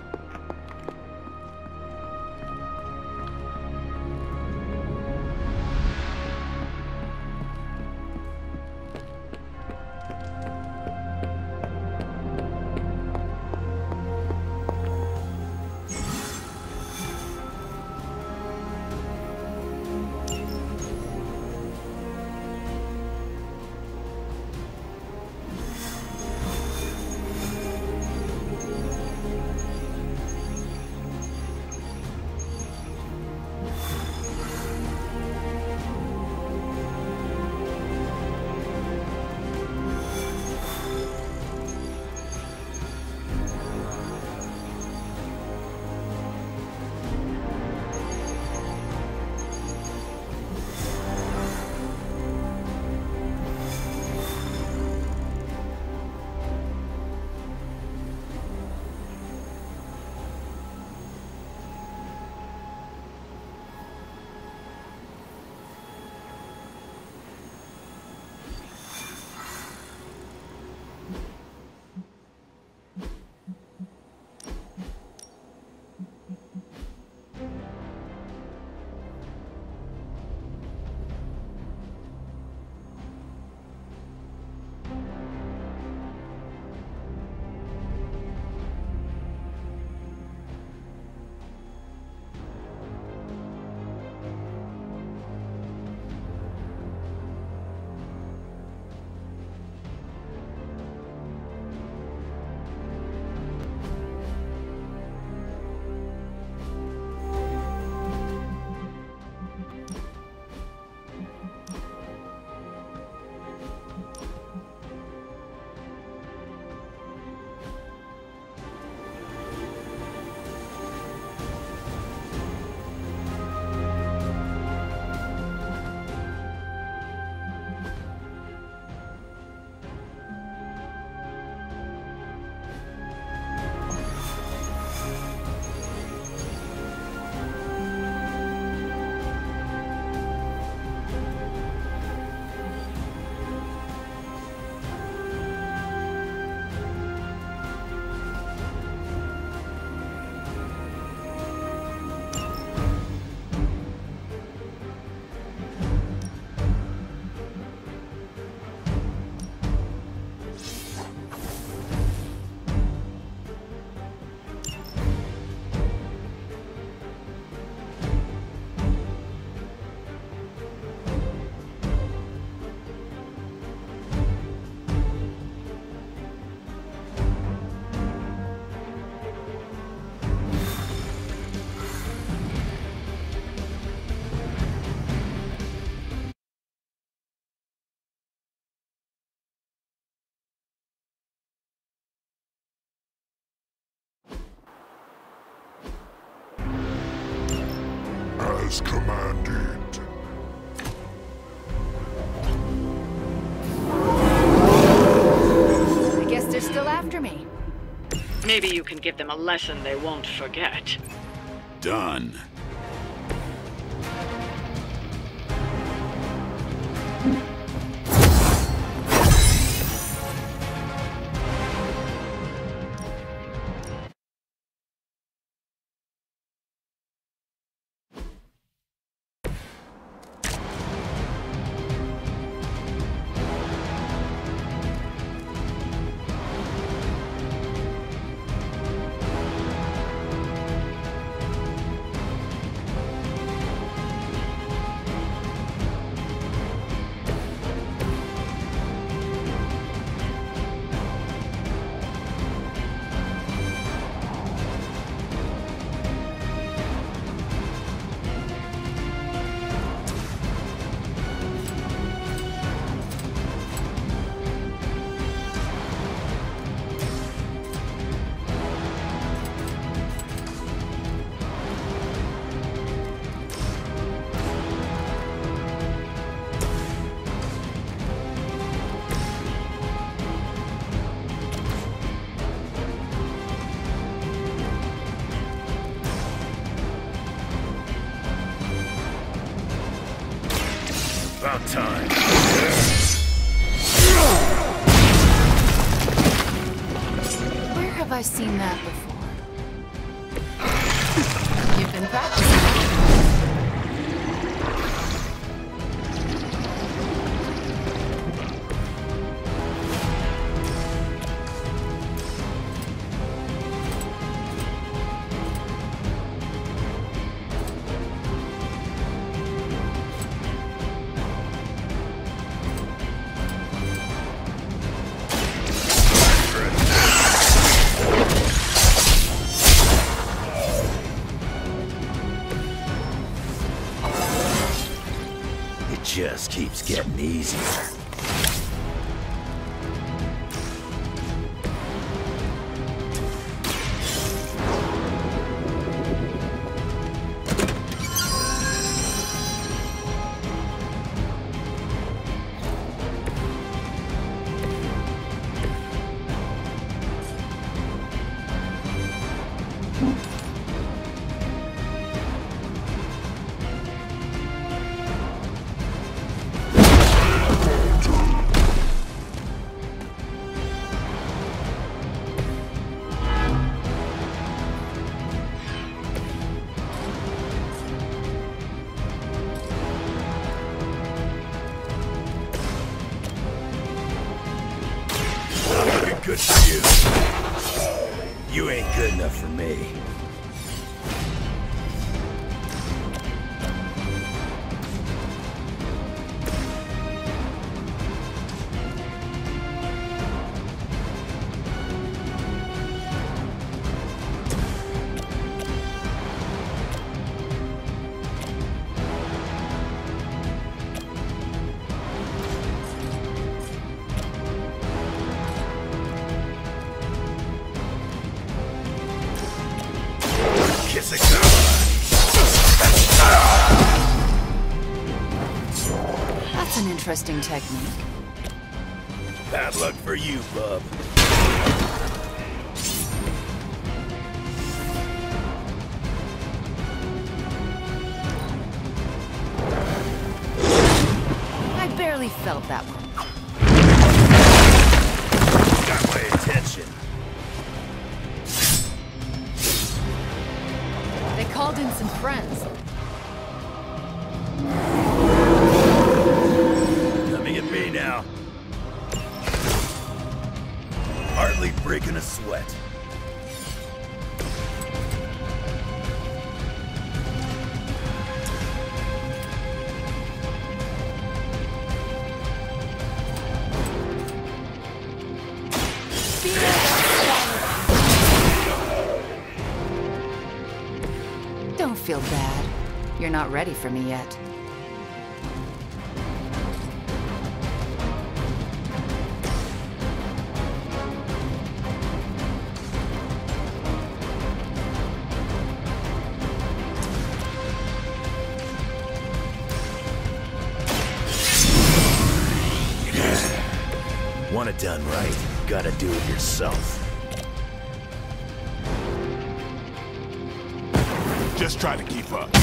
Maybe you can give them a lesson they won't forget. Done. Getting easier. Interesting technique. Bad luck for you, bub. I barely felt that one. Feel bad. You're not ready for me yet. Want it done right, gotta do it yourself. Just try to keep up.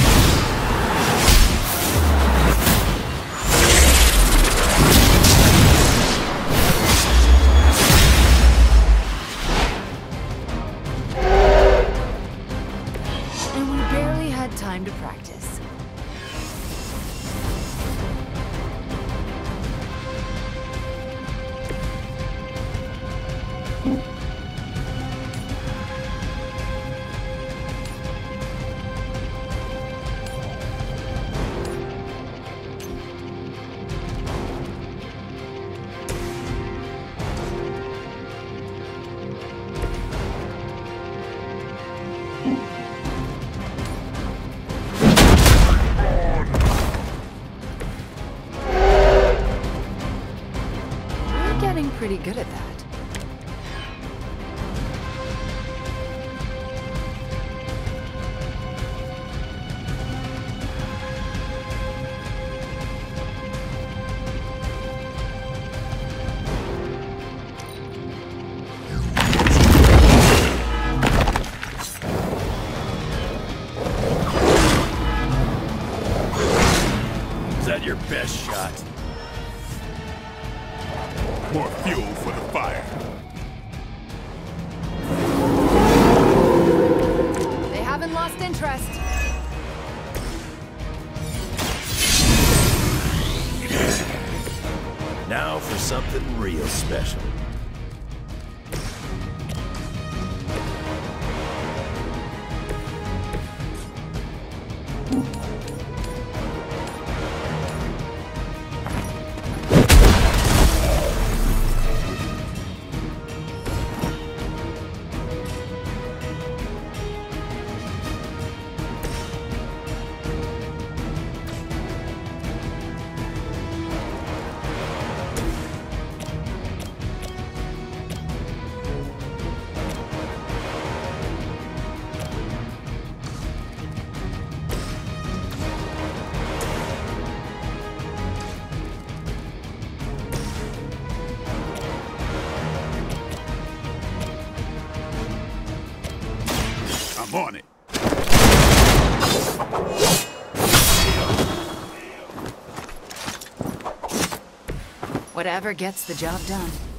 Whatever gets the job done.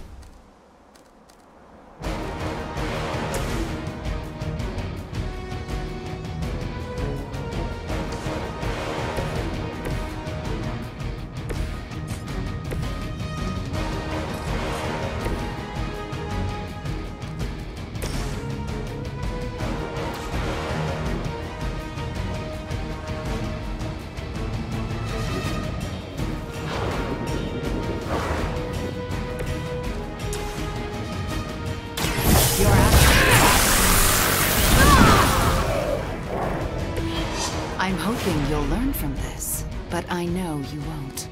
I'm hoping you'll learn from this, but I know you won't.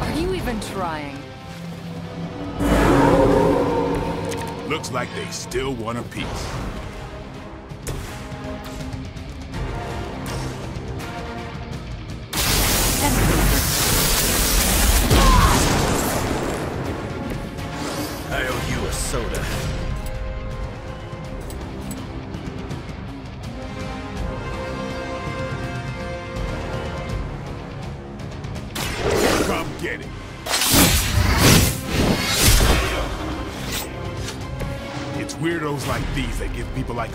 Are you even trying? Looks like they still want a piece. People like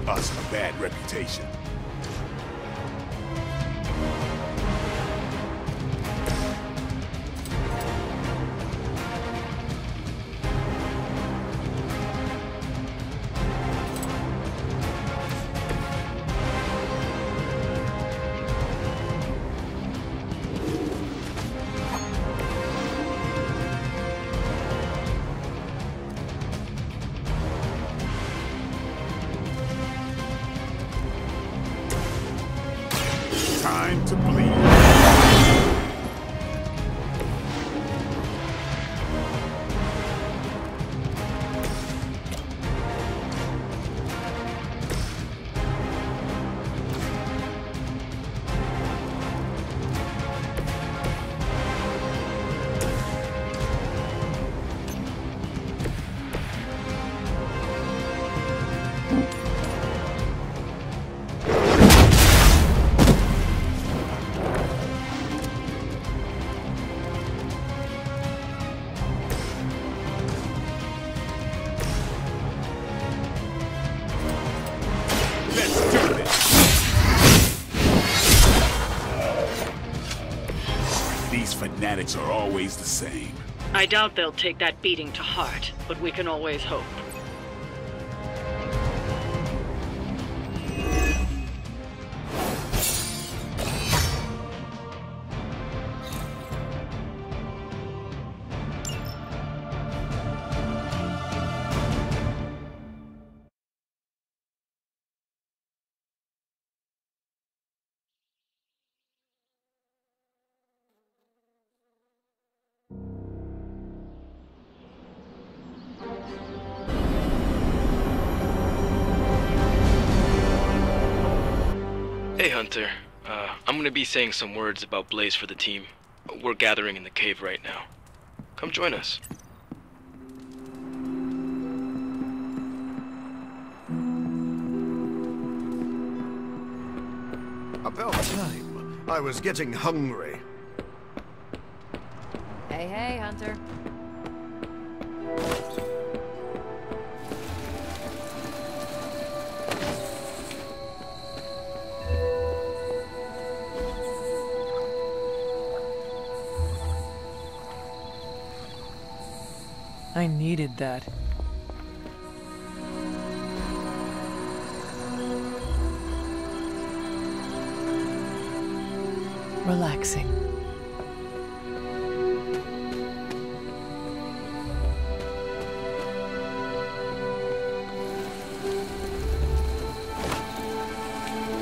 are always the same. I doubt they'll take that beating to heart, but we can always hope. I'm gonna be saying some words about Blaze for the team. We're gathering in the cave right now. Come join us. About time. I was getting hungry. Hey, hey, Hunter. I needed that. Relaxing.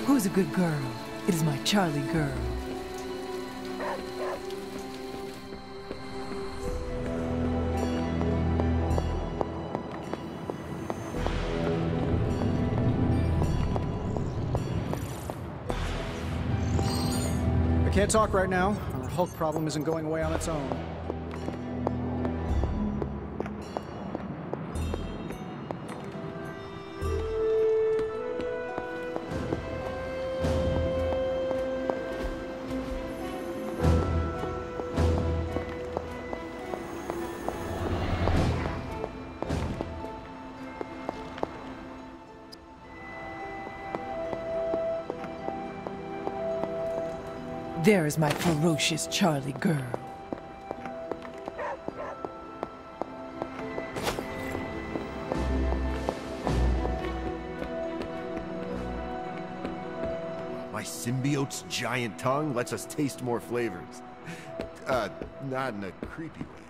Who's a good girl? It is my Charlie girl. Can't talk right now. Our Hulk problem isn't going away on its own. There is my ferocious Charlie girl. My symbiote's giant tongue lets us taste more flavors. Uh, not in a creepy way.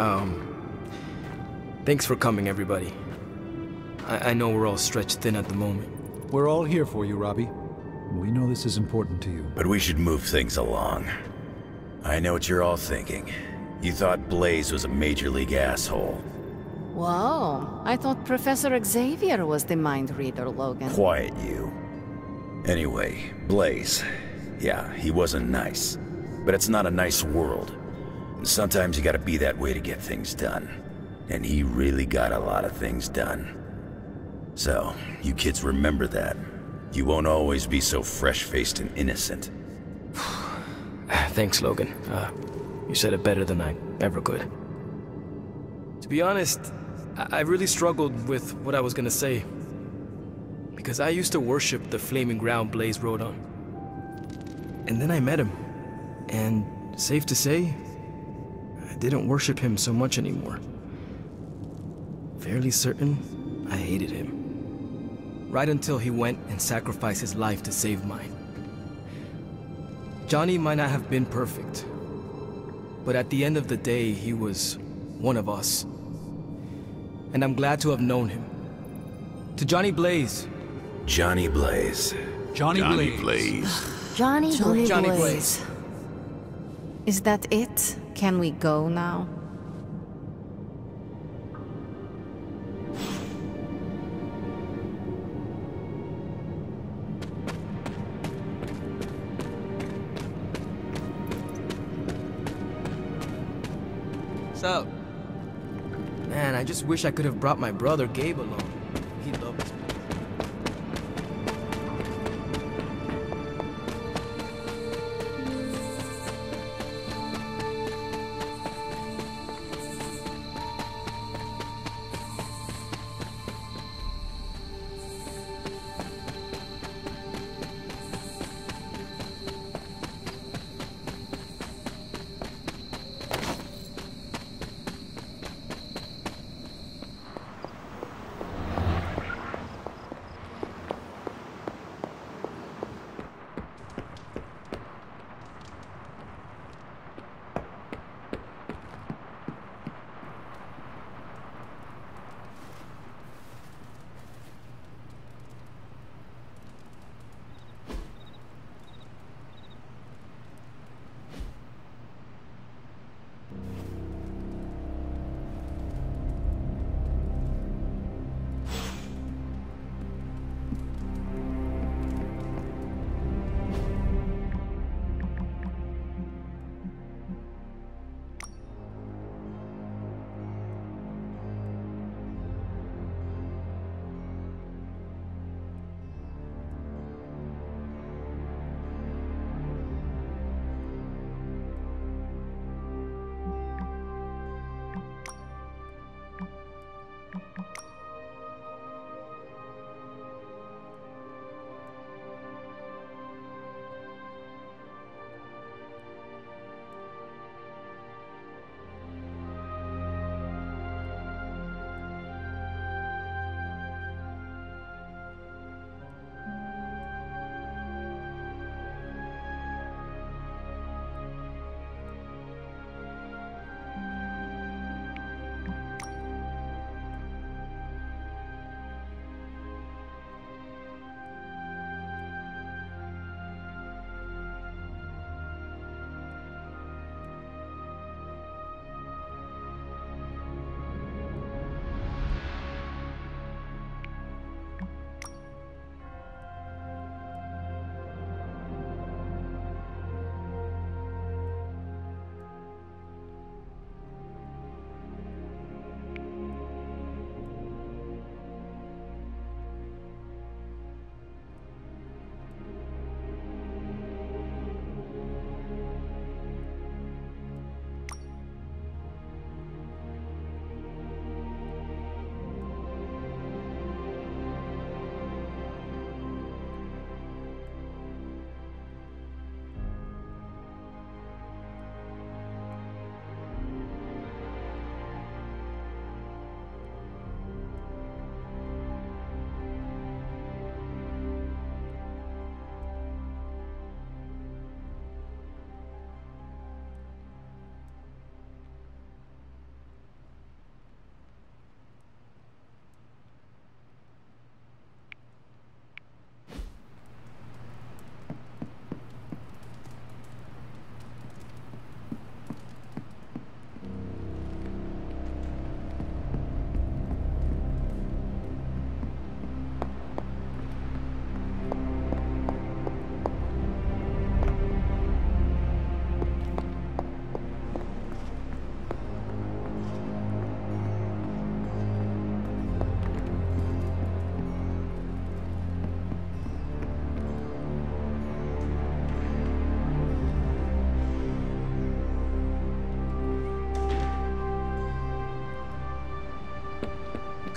Um. Thanks for coming, everybody. I, I know we're all stretched thin at the moment. We're all here for you, Robbie. We know this is important to you. But we should move things along. I know what you're all thinking. You thought Blaze was a major league asshole. Whoa, I thought Professor Xavier was the mind reader, Logan. Quiet you. Anyway, Blaze. Yeah, he wasn't nice. But it's not a nice world. Sometimes you gotta be that way to get things done. And he really got a lot of things done. So, you kids remember that. You won't always be so fresh-faced and innocent. Thanks, Logan. Uh, you said it better than I ever could. To be honest, I, I really struggled with what I was gonna say. Because I used to worship the flaming ground Blaze rode on. And then I met him. And safe to say, didn't worship him so much anymore. Fairly certain I hated him. Right until he went and sacrificed his life to save mine. Johnny might not have been perfect, but at the end of the day, he was one of us. And I'm glad to have known him. To Johnny Blaze. Johnny Blaze. Johnny, Johnny Blaze. Blaze. Johnny, Johnny Blaze. Blaze. Is that it? Can we go now? So, man, I just wish I could have brought my brother Gabe along.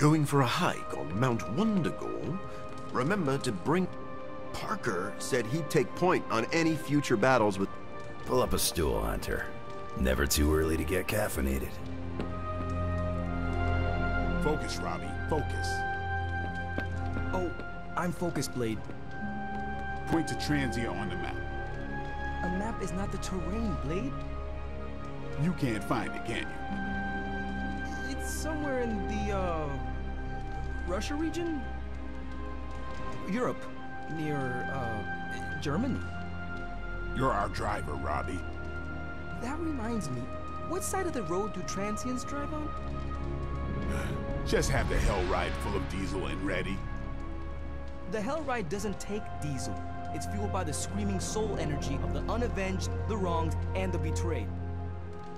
Going for a hike on Mount Wundagore? Remember to bring... Parker said he'd take point on any future battles with... Pull up a stool, Hunter. Never too early to get caffeinated. Focus, Robbie. Focus. Oh, I'm focused, Blade. Point to Transia on the map. A map is not the terrain, Blade. You can't find it, can you? It's somewhere in the, uh... Russia region? Europe. Near, uh... Germany. You're our driver, Robbie. That reminds me, what side of the road do Transians drive on? Just have the hell ride full of diesel and ready. The Hellride doesn't take diesel. It's fueled by the screaming soul energy of the unavenged, the wronged, and the betrayed.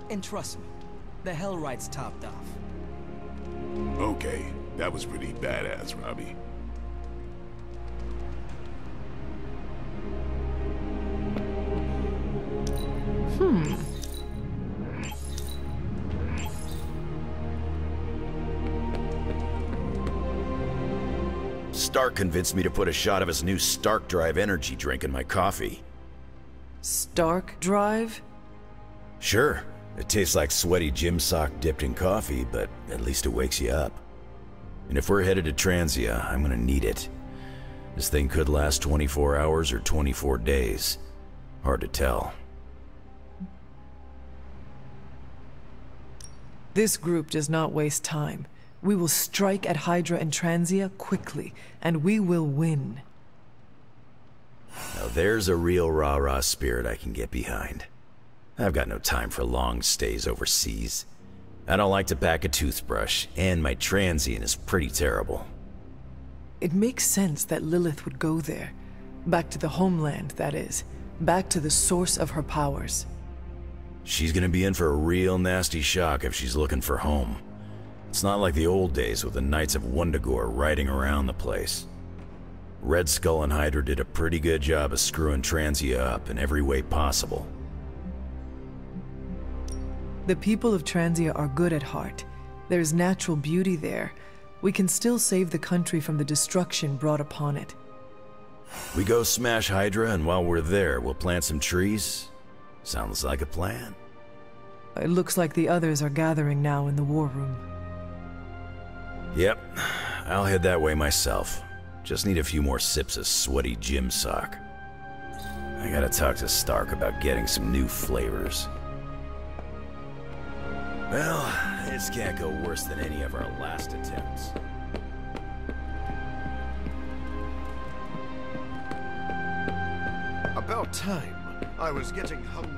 And trust me, the Hellride's topped off. Okay, that was pretty badass, Robbie. Hmm. Stark convinced me to put a shot of his new Stark Drive energy drink in my coffee. Stark Drive? Sure, it tastes like sweaty gym sock dipped in coffee, but at least it wakes you up. And if we're headed to Transia, I'm gonna need it. This thing could last 24 hours or 24 days. Hard to tell. This group does not waste time. We will strike at Hydra and Transia quickly, and we will win. Now there's a real rah-rah spirit I can get behind. I've got no time for long stays overseas. I don't like to pack a toothbrush, and my Transian is pretty terrible. It makes sense that Lilith would go there. Back to the homeland, that is. Back to the source of her powers. She's gonna be in for a real nasty shock if she's looking for home. It's not like the old days with the Knights of Wundagore riding around the place. Red Skull and Hydra did a pretty good job of screwing Transia up in every way possible. The people of Transia are good at heart. There's natural beauty there. We can still save the country from the destruction brought upon it. We go smash Hydra, and while we're there, we'll plant some trees? Sounds like a plan. It looks like the others are gathering now in the war room. Yep, I'll head that way myself. Just need a few more sips of sweaty gym sock. I gotta talk to Stark about getting some new flavors. Well, this can't go worse than any of our last attempts. About time. I was getting hungry.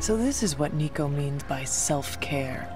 So this is what Nico means by self-care.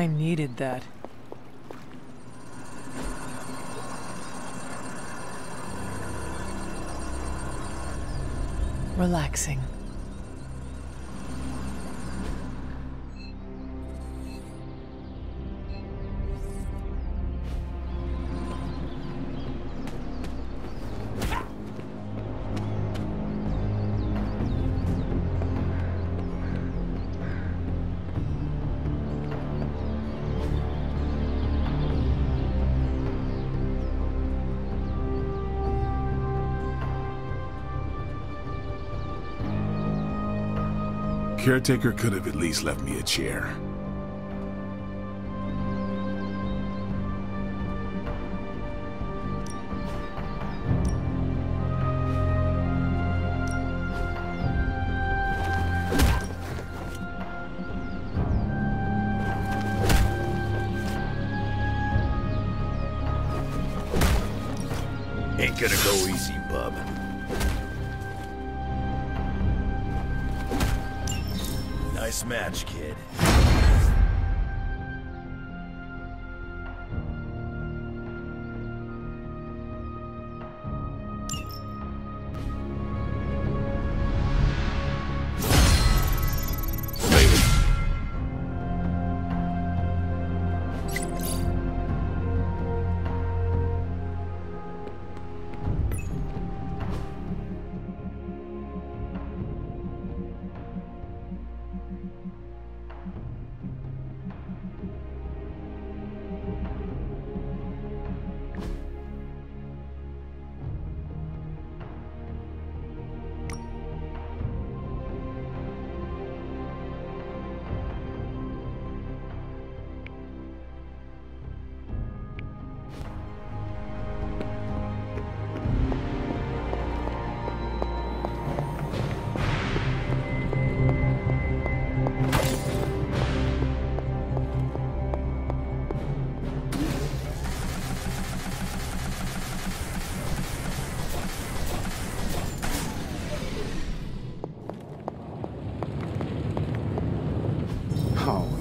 I needed that. Relaxing. The caretaker could have at least left me a chair.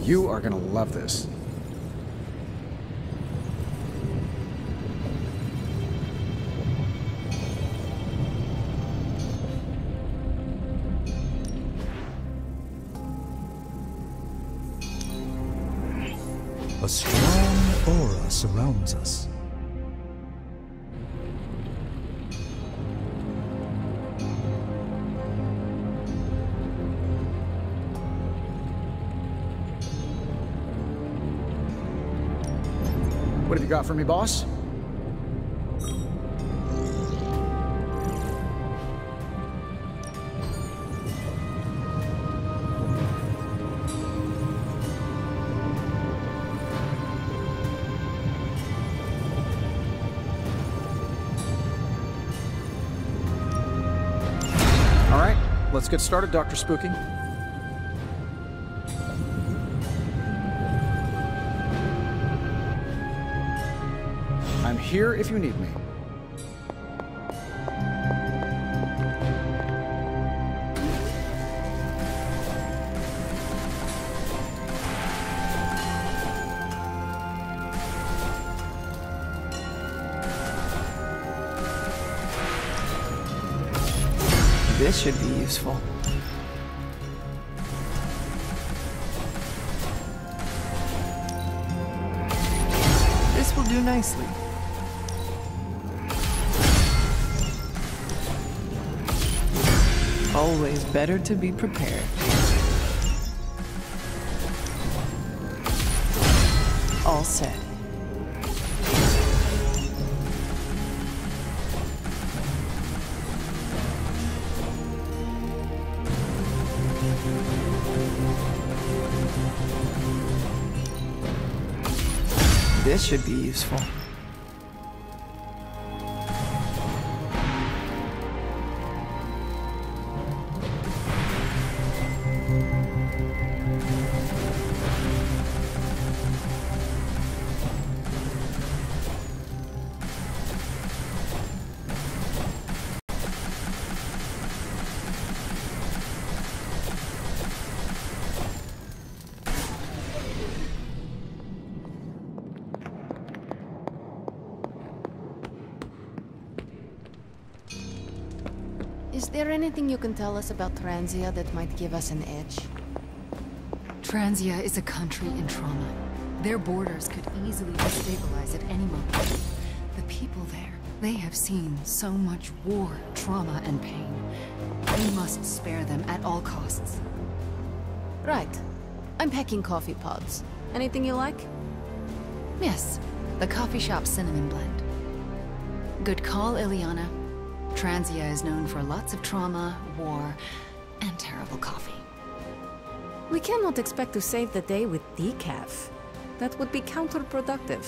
You are gonna love this. Got for me, boss? All right, let's get started, Dr. Spooky. Here if you need me. This should be useful. This will do nicely. Better to be prepared. All set. This should be useful. Is there anything you can tell us about Transia that might give us an edge? Transia is a country in trauma. Their borders could easily destabilize at any moment. The people there, they have seen so much war, trauma, and pain. We must spare them at all costs. Right. I'm packing coffee pods. Anything you like? Yes, the coffee shop cinnamon blend. Good call, Illyana. Transia is known for lots of trauma, war, and terrible coffee. We cannot expect to save the day with decaf. That would be counterproductive.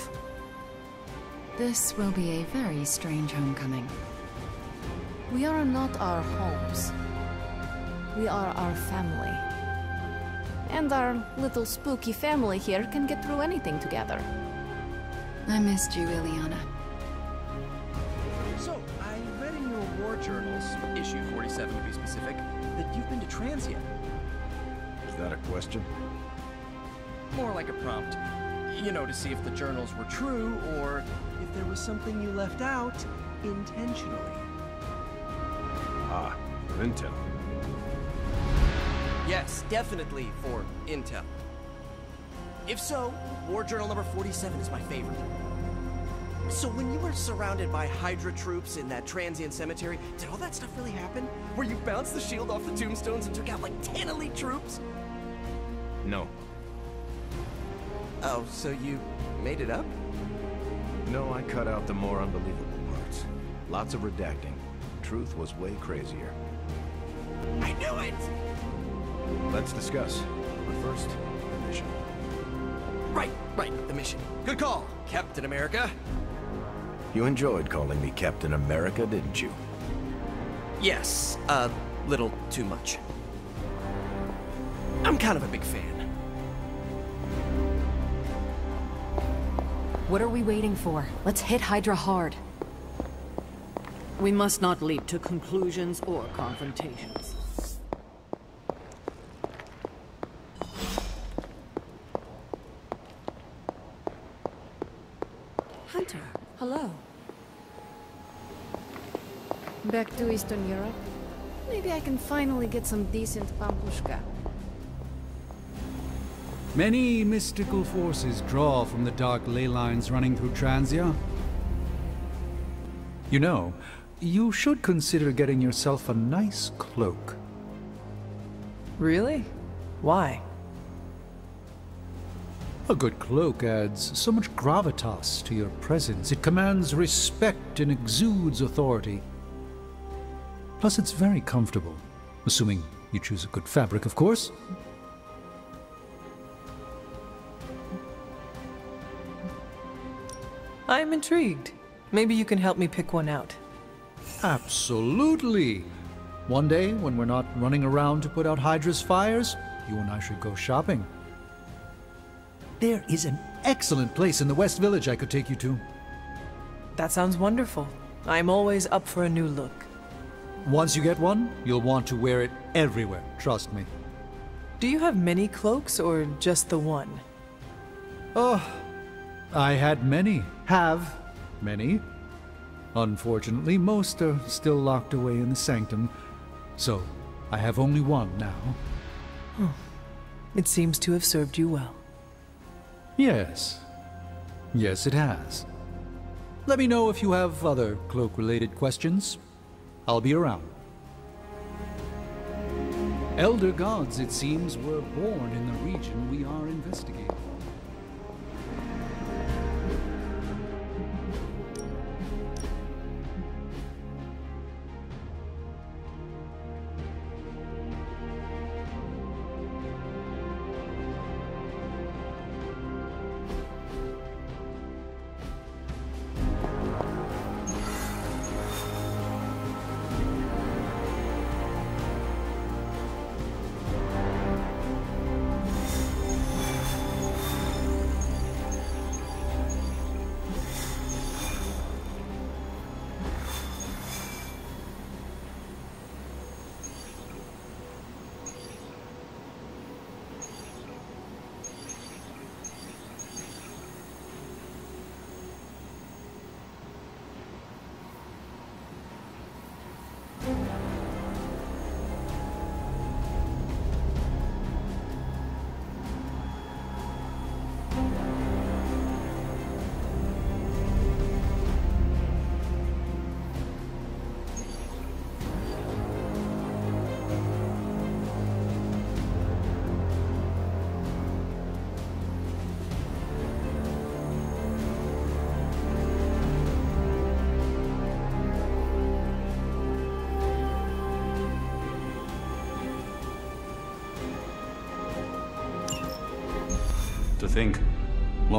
This will be a very strange homecoming. We are not our homes. We are our family. And our little spooky family here can get through anything together. I missed you, Illyana. You've been to Transia. Is that a question? More like a prompt. You know, to see if the journals were true, or if there was something you left out intentionally. Ah, for intel. Yes, definitely for intel. If so, War Journal number 47 is my favorite. So when you were surrounded by Hydra troops in that Transian cemetery, did all that stuff really happen? Where you bounced the shield off the tombstones and took out like 10 elite troops? No. Oh, so you made it up? No, I cut out the more unbelievable parts. Lots of redacting. Truth was way crazier. I knew it! Let's discuss. But first, the mission. Right, right, the mission. Good call, Captain America. You enjoyed calling me Captain America, didn't you? Yes, a little too much. I'm kind of a big fan. What are we waiting for? Let's hit Hydra hard. We must not leap to conclusions or confrontations. Back to Eastern Europe. Maybe I can finally get some decent pampushka. Many mystical forces draw from the dark ley lines running through Transia. You know, you should consider getting yourself a nice cloak. Really? Why? A good cloak adds so much gravitas to your presence. It commands respect and exudes authority. Plus, it's very comfortable. Assuming you choose a good fabric, of course. I'm intrigued. Maybe you can help me pick one out. Absolutely. One day, when we're not running around to put out Hydra's fires, you and I should go shopping. There is an excellent place in the West Village I could take you to. That sounds wonderful. I'm always up for a new look. Once you get one, you'll want to wear it everywhere, trust me. Do you have many cloaks or just the one? Oh, I had many. Have many. Unfortunately, most are still locked away in the sanctum, so I have only one now. Oh. It seems to have served you well. Yes. Yes, it has. Let me know if you have other cloak related questions. I'll be around. Elder gods, it seems, were born in the region we are investigating.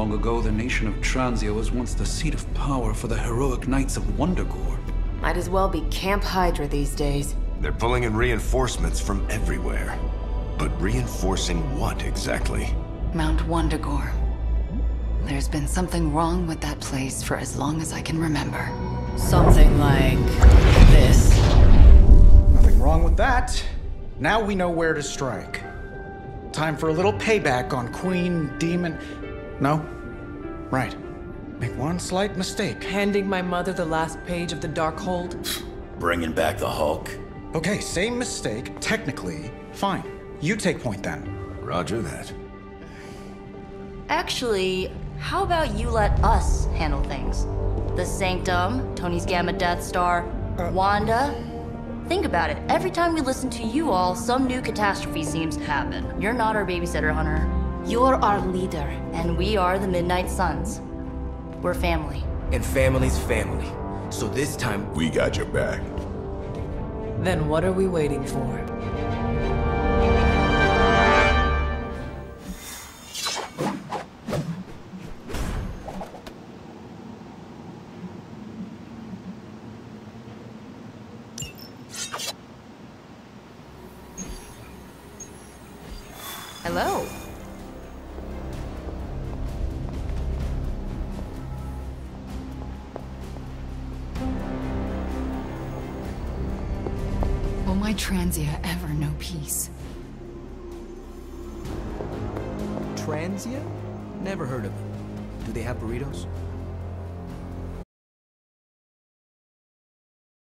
Long ago the nation of Transia was once the seat of power for the heroic knights of Wundagore. Might as well be Camp Hydra these days. They're pulling in reinforcements from everywhere. But reinforcing what exactly? Mount Wundagore. There's been something wrong with that place for as long as I can remember. Something like this. Nothing wrong with that. Now we know where to strike. Time for a little payback on Queen Demon. No? Right. Make one slight mistake. Handing my mother the last page of the Darkhold? Bringing back the Hulk. Okay, same mistake. Technically, fine. You take point then. Roger that. Actually, how about you let us handle things? The Sanctum, Tony's Gamma Death Star, uh. Wanda. Think about it. Every time we listen to you all, some new catastrophe seems to happen. You're not our babysitter, Hunter. You're our leader. And we are the Midnight Suns. We're family. And family's family. So this time, we got your back. Then what are we waiting for?